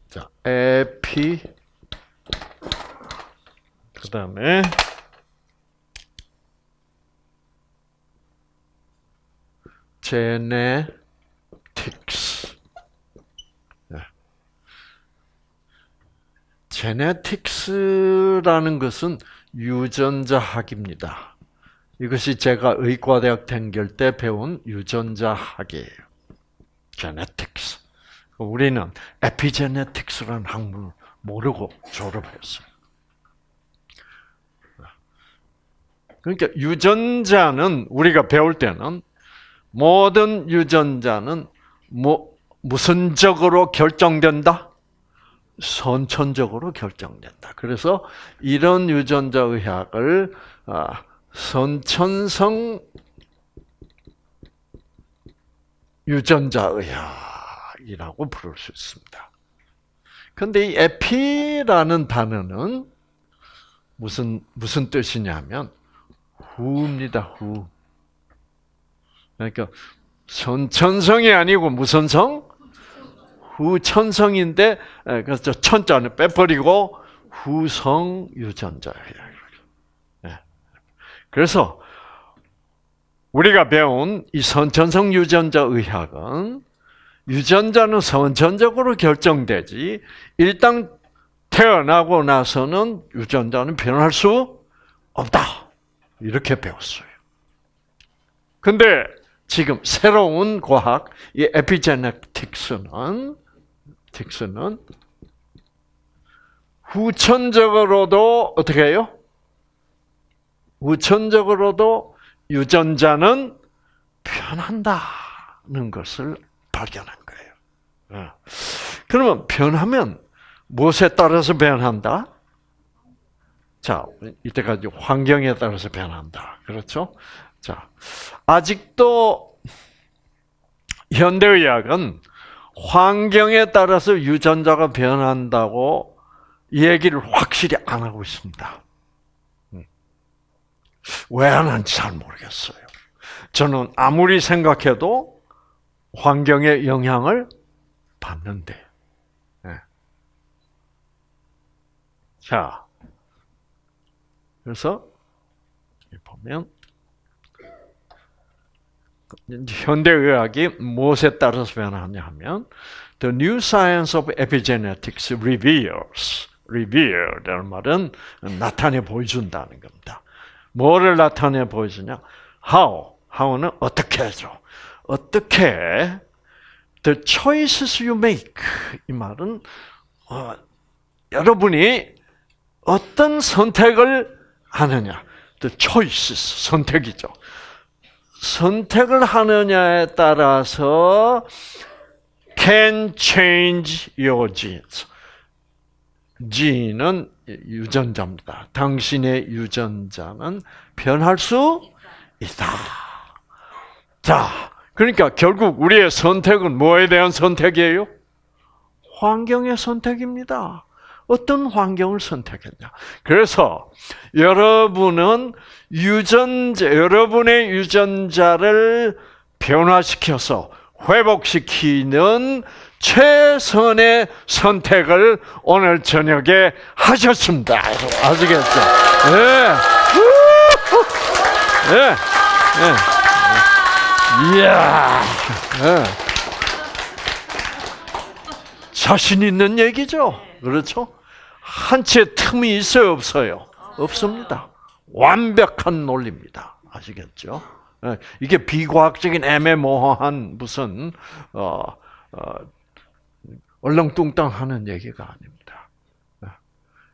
자, 에피 그 다음에 제네틱스 제네틱스라는 것은 유전자학입니다. 이것이 제가 의과대학 다닐 때 배운 유전자학이에요. 제네틱스. 우리는 에피제네틱스라는 학문을 모르고 졸업했어요. 그러니까 유전자는 우리가 배울 때는 모든 유전자는 뭐 무선적으로 결정된다? 선천적으로 결정된다. 그래서 이런 유전자 의학을 아, 선천성 유전자 의학이라고 부를 수 있습니다. 근데 이 에피라는 단어는 무슨 무슨 뜻이냐면 후입니다. 후. 그러니까 선천성이 아니고 무슨 성? 후천성인데 그래서 천자는 빼버리고 후성 유전자예요. 네. 그래서 우리가 배운 이 선천성 유전자 의학은 유전자는 선천적으로 결정되지 일단 태어나고 나서는 유전자는 변할 수 없다. 이렇게 배웠어요. 근데 지금 새로운 과학, 이 에피제네틱스는 틱스는 후천적으로도 어떻게 해요? 후천적으로도 유전자는 변한다는 것을 발견한 거예요. 어. 그러면 변하면 무엇에 따라서 변한다? 자, 이때까지 환경에 따라서 변한다. 그렇죠? 자, 아직도 현대의학은 환경에 따라서 유전자가 변한다고 얘기를 확실히 안 하고 있습니다. 음. 왜안 하는지 잘 모르겠어요. 저는 아무리 생각해도 환경의 영향을 받는데. 네. 자, 그래서 보면 현대의학이 무엇에 따라서 변하냐 하면 The new science of epigenetics reveals reveal이라는 말은 나타내 보여준다는 겁니다. 뭐를 나타내 보여주냐? How, how는 어떻게 하죠? 어떻게 the choices you make 이 말은 어, 여러분이 어떤 선택을 하느냐? Choices 선택이죠. 선택을 하느냐에 따라서 can change your genes. gene은 유전자입니다. 당신의 유전자는 변할 수 있다. 자, 그러니까 결국 우리의 선택은 뭐에 대한 선택이에요? 환경의 선택입니다. 어떤 환경을 선택했냐. 그래서 여러분은 유전자, 여러분의 유전자를 변화시켜서 회복시키는 최선의 선택을 오늘 저녁에 하셨습니다. 아시겠죠? 예. 예. 예. 이야. 예. 자신 있는 얘기죠. 그렇죠? 한채 틈이 있어요, 없어요? 없습니다. 완벽한 논리입니다. 아시겠죠? 예, 이게 비과학적인 애매모호한 무슨 어, 어, 얼렁뚱땅하는 얘기가 아닙니다. 예.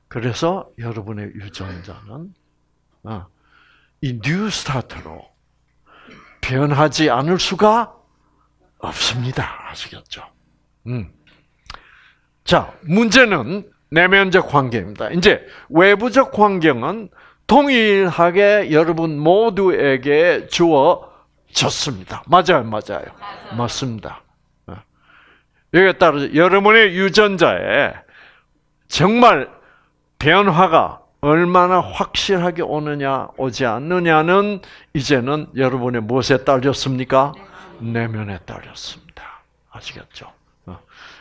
그래서 여러분의 유전자는 어, 이 뉴스타트로 변하지 않을 수가 없습니다. 아시겠죠? 음. 자, 문제는 내면적 환경입니다. 이제 외부적 환경은 동일하게 여러분 모두에게 주어졌습니다. 맞아요, 맞아요. 맞습니다. 어. 여기에 따라서 여러분의 유전자에 정말 변화가 얼마나 확실하게 오느냐, 오지 않느냐는 이제는 여러분의 무엇에 딸렸습니까? 내면에 딸렸습니다. 아시겠죠?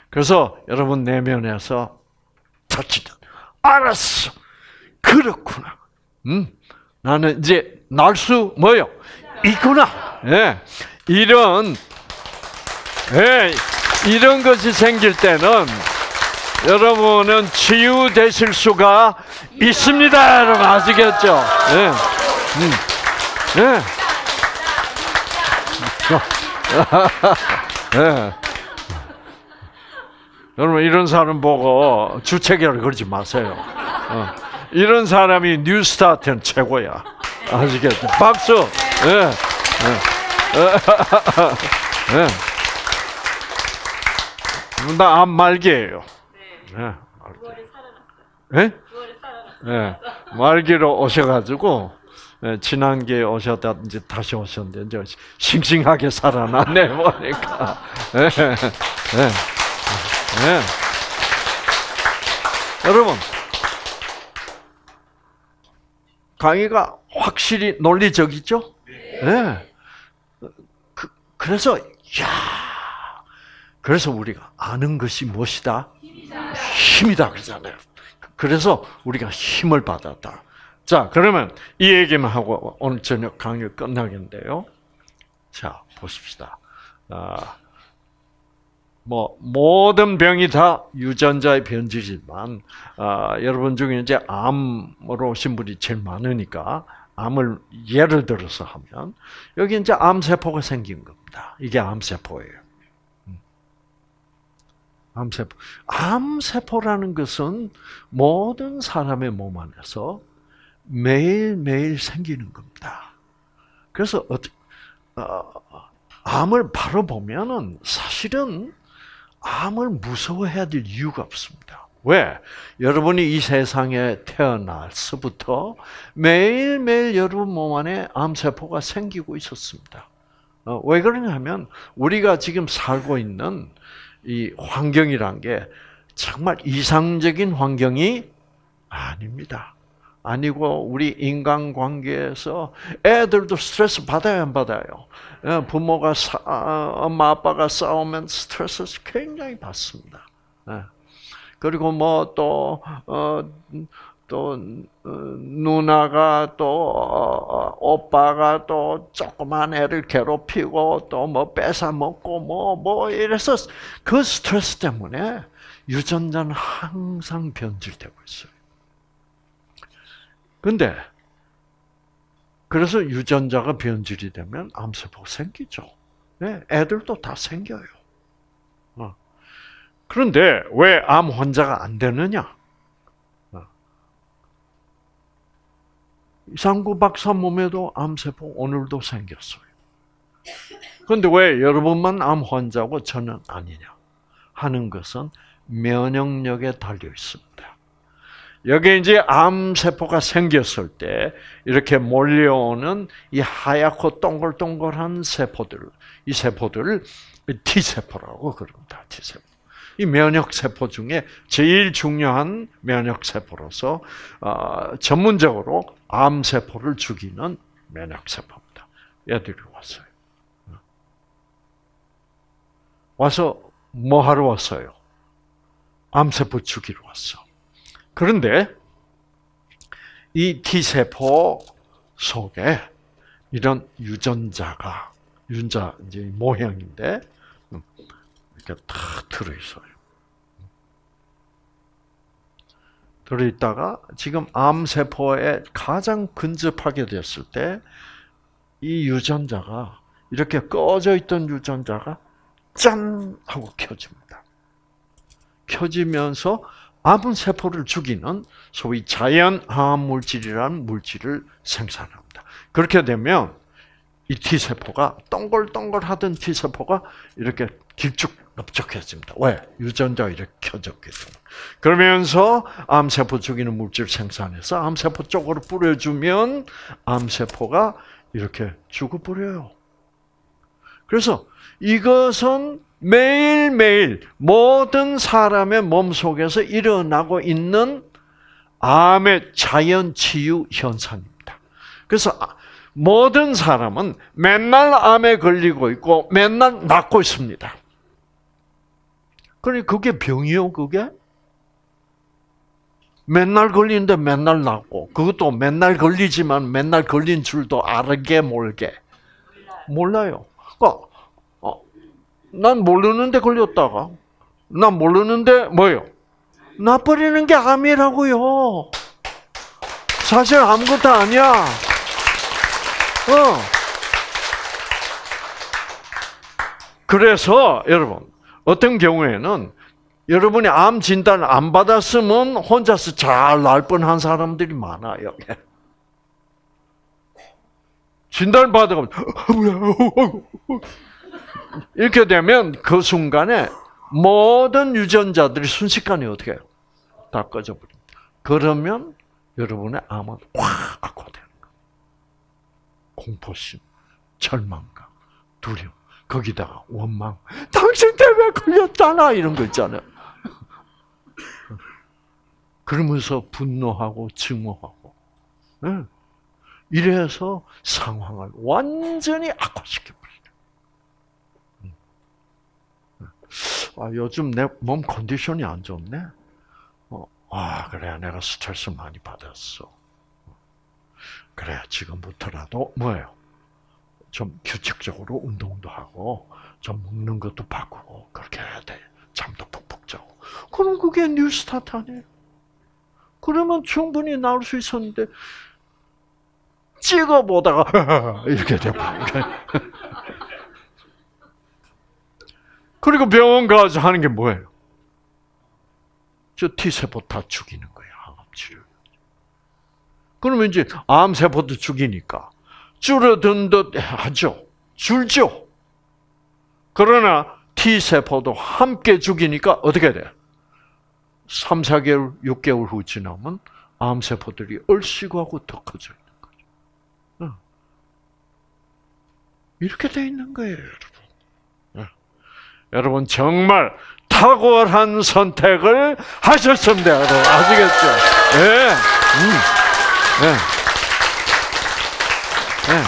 어. 그래서 여러분 내면에서 터치든 알았어. 그렇구나. 음, 나는 이제 날 수 뭐요? 있구나. 예. 이런 예, 이런 것이 생길 때는 여러분은 치유되실 수가 있습니다. 여러분 아시겠죠? 네. 음. 네. 네. 여러분 이런 사람 보고 주책이라 그러지 마세요. 어. 이런 사람이 뉴스타트는 최고야. 아시겠죠? 박수. 네. 네. 네. 나암 말기예요. 네. 네? 네. 말기로 오셔가지고 네, 지난 게 오셨다 이제 다시 오셨는데 이제 싱싱하게 살아났네 보니까. 네. 네. 네. 여러분 강의가 확실히 논리적이죠? 네. 그, 그래서 야 그래서 우리가 아는 것이 무엇이다? 힘이다 그러잖아요. 그래서 우리가 힘을 받았다. 자, 그러면 이 얘기만 하고 오늘 저녁 강의 끝나겠는데요. 자, 보십시다. 아, 뭐 모든 병이 다 유전자의 변질이지만 아, 여러분 중에 이제 암으로 오신 분이 제일 많으니까 암을 예를 들어서 하면 여기 이제 암 세포가 생긴 겁니다. 이게 암 세포예요. 음. 암세포. 암 세포라는 것은 모든 사람의 몸 안에서 매일매일 생기는 겁니다. 그래서 어, 암을 바로 보면은 사실은 암을 무서워해야 될 이유가 없습니다. 왜? 여러분이 이 세상에 태어나서부터 매일매일 여러분 몸 안에 암세포가 생기고 있었습니다. 어, 왜 그러냐면 우리가 지금 살고 있는 이 환경이란 게 정말 이상적인 환경이 아닙니다. 아니고 우리 인간 관계에서 애들도 스트레스 받아야 안 받아요. 예, 부모가 사, 엄마 아빠가 싸우면 스트레스 굉장히 받습니다. 예. 그리고 뭐또 어, 또 어, 누나가 또 어, 오빠가 또 조그만 애를 괴롭히고 또 뭐 뺏어 먹고 뭐뭐 뭐 이래서 그 스트레스 때문에 유전자는 항상 변질되고 있어요. 근데 그래서 유전자가 변질이 되면 암세포 생기죠. 네, 애들도 다 생겨요. 어. 그런데 왜 암 환자가 안 되느냐? 어. 이상구 박사 몸에도 암세포 오늘도 생겼어요. 그런데 왜 여러분만 암 환자고 저는 아니냐? 하는 것은 면역력에 달려 있습니다. 여기에 이제 암세포가 생겼을 때 이렇게 몰려오는 이 하얗고 동글동글한 세포들, 이 세포들을 T세포라고 그럽니다. T세포. 이 면역세포 중에 제일 중요한 면역세포로서 어, 전문적으로 암세포를 죽이는 면역세포입니다. 얘들이 왔어요. 와서 뭐 하러 왔어요? 암세포 죽이러 왔어. 그런데 이 T세포 속에 이런 유전자가 유전자 이제 모형인데 음, 이렇게 탁 들어 있어요. 들어 있다가 지금 암세포에 가장 근접하게 됐을 때 이 유전자가 이렇게 꺼져 있던 유전자가 짠 하고 켜집니다. 켜지면서 암 세포를 죽이는 소위 자연 항암 물질이라는 물질을 생산합니다. 그렇게 되면 이 T 세포가 동글동글하던 T 세포가 이렇게 길쭉 넓적해집니다. 왜? 유전자가 이렇게 켜졌기 때문에. 그러면서 암세포 죽이는 물질 생산해서 암세포 쪽으로 뿌려주면 암세포가 이렇게 죽어버려요. 그래서 이것은 매일매일 모든 사람의 몸 속에서 일어나고 있는 암의 자연 치유 현상입니다. 그래서 모든 사람은 맨날 암에 걸리고 있고 맨날 낫고 있습니다. 그러니 그게 병이요, 그게? 맨날 걸리는데 맨날 낫고 그것도 맨날 걸리지만 맨날 걸린 줄도 알게 몰게 몰라요. 그러니까 난 모르는데 걸렸다가 난 모르는데 뭐요? 놔버리는 게 암이라고요. 사실 아무것도 아니야. 어. 그래서 여러분 어떤 경우에는 여러분이 암 진단 안 받았으면 혼자서 잘 날 뻔한 사람들이 많아요. 진단 받으면 이렇게 되면 그 순간에 모든 유전자들이 순식간에 어떻게 해요? 다 꺼져버립니다. 그러면 여러분의 암은 확 악화되는 거예요. 공포심, 절망감, 두려움, 거기다가 원망. 당신 때문에 걸렸잖아 이런 거 있잖아요. 그러면서 분노하고 증오하고 이래서 상황을 완전히 악화시켜버리죠. 아, 요즘 내 몸 컨디션이 안 좋네. 어, 아, 그래. 내가 스트레스 많이 받았어. 그래. 지금부터라도 뭐예요? 좀 규칙적으로 운동도 하고, 좀 먹는 것도 바꾸고, 그렇게 해야 돼. 잠도 푹푹 자고. 그럼 그게 New Start 아니에요? 그러면 충분히 나올 수 있었는데, 찍어보다가, 이렇게 돼버린. 그리고 병원 가서 하는 게 뭐예요? 저 T세포 다 죽이는 거예요. 항암 치료. 그러면 이제 암세포도 죽이니까 줄어든 듯 하죠. 줄죠. 그러나 T세포도 함께 죽이니까 어떻게 돼요? 3, 4개월, 6개월 후 지나면 암세포들이 얼씨구하고 더 커져 있는 거죠. 이렇게 돼 있는 거예요, 여러분. 여러분 정말 탁월한 선택을 하셨습니다. 여러분 아시겠죠? 예. 음. 예. 예.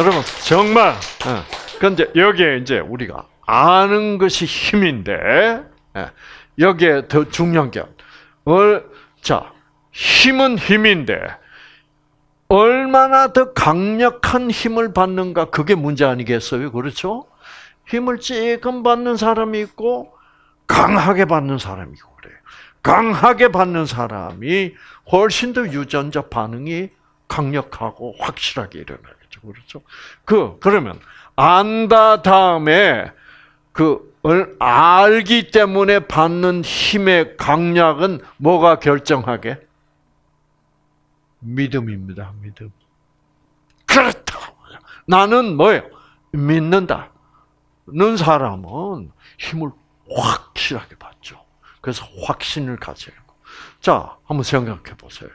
여러분 정말 예. 근데 여기에 이제 우리가 아는 것이 힘인데 예. 여기에 더 중요한 게 얼, 자 힘은 힘인데 얼마나 더 강력한 힘을 받는가 그게 문제 아니겠어요? 그렇죠? 힘을 찔끔 받는 사람이 있고 강하게 받는 사람이 있고 그래요. 강하게 받는 사람이 훨씬 더 유전자 반응이 강력하고 확실하게 일어나겠죠. 그렇죠? 그 그러면 안다 다음에 그 알기 때문에 받는 힘의 강약은 뭐가 결정하게? 믿음입니다. 믿음. 그렇다. 나는 뭐예요? 믿는다. 는 사람은 힘을 확실하게 받죠. 그래서 확신을 가져야 고 자, 한번 생각해 보세요.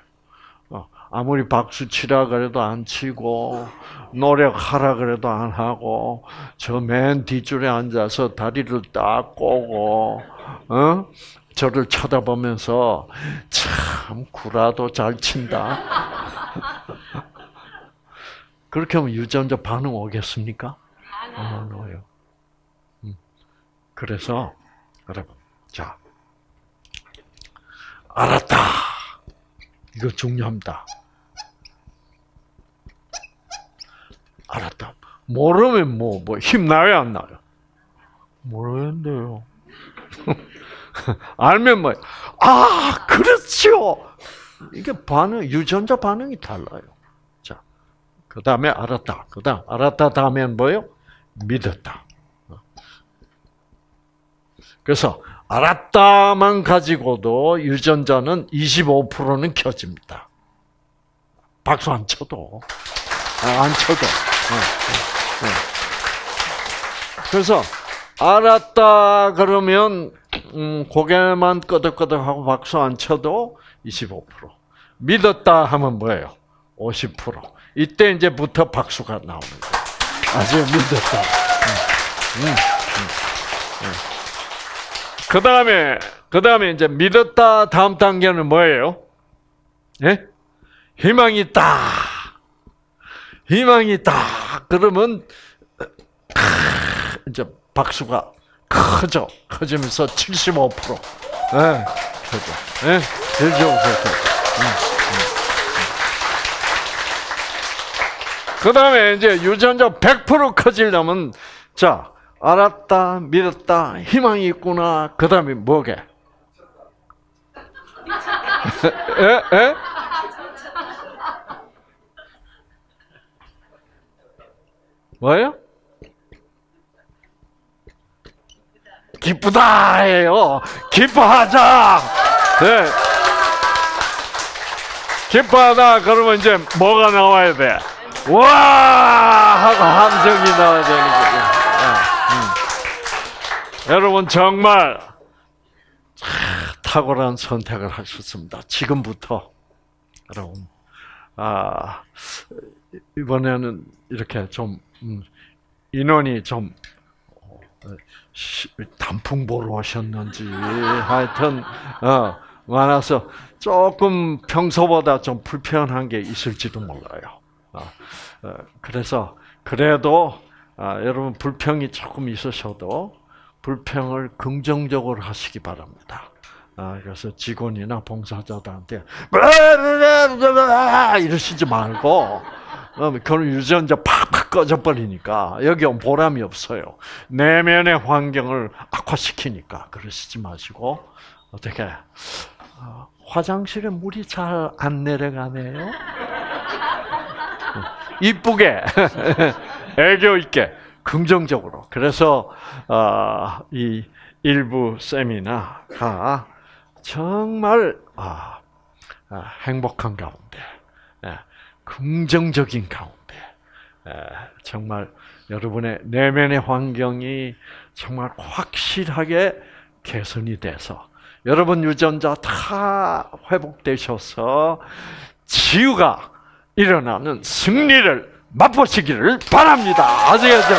어, 아무리 박수 치라 그래도 안 치고, 노력하라 그래도 안 하고, 저 맨 뒷줄에 앉아서 다리를 딱 꼬고, 어? 저를 쳐다보면서, 참, 구라도 잘 친다. 그렇게 하면 유전자 반응 오겠습니까? 안 와요. 그래서 여러분, 자 알았다. 이거 중요합니다. 알았다. 모르면 뭐, 뭐, 힘나요, 안 나요? 모르겠는데요. 알면 뭐, 아, 그렇죠! 이게 반응, 유전자 반응이 달라요. 자, 그 다음에 알았다. 그 다음, 알았다 다음엔 뭐요? 믿었다. 그래서 알았다만 가지고도 유전자는 25%는 켜집니다. 박수 안 쳐도 아, 안 쳐도. 어, 어, 어. 그래서 알았다 그러면 음, 고개만 끄덕끄덕하고 박수 안 쳐도 25%. 믿었다 하면 뭐예요? 50%. 이때 이제부터 박수가 나옵니다. 아주 믿었다. 음, 음, 음, 음. 그 다음에, 그 다음에 이제 믿었다 다음 단계는 뭐예요? 예? 희망이 있다. 희망이 있다. 그러면, 이제 박수가 커져. 커지면서 75%. 예, 커져. 예, 제일 좋은 거그 다음에 이제 유전자 100% 커지려면, 자, 알았다, 믿었다, 희망이 있구나. 그 다음에 뭐게? 에? 에? 뭐예요? 기쁘다예요. 기뻐하자. 네. 기뻐하다 그러면 이제 뭐가 나와야 돼? 와 하고 함성이 나와야 되는 음. 여러분 정말 탁월한 선택을 하셨습니다. 지금부터 여러분 아 이번에는 이렇게 좀 음, 인원이 좀 어, 시- 단풍 보러 오셨는지 하여튼 어, 많아서 조금 평소보다 좀 불편한 게 있을지도 몰라요. 어, 어, 그래서 그래도 아, 여러분 불평이 조금 있으셔도 불평을 긍정적으로 하시기 바랍니다. 아, 그래서 직원이나 봉사자들한테 이러시지 말고 어, 그럼 유전자 팍팍 꺼져버리니까 여기 온 보람이 없어요. 내면의 환경을 악화시키니까 그러시지 마시고 어떻게 어, 화장실에 물이 잘 안 내려가네요. 이쁘게 애교 있게 긍정적으로. 그래서 어, 이 일부 세미나가 정말 아, 아, 행복한 가운데 예, 긍정적인 가운데 예, 정말 여러분의 내면의 환경이 정말 확실하게 개선이 돼서 여러분 유전자 다 회복되셔서 치유가 일어나는 승리를 맛보시기를 바랍니다. 아시겠죠?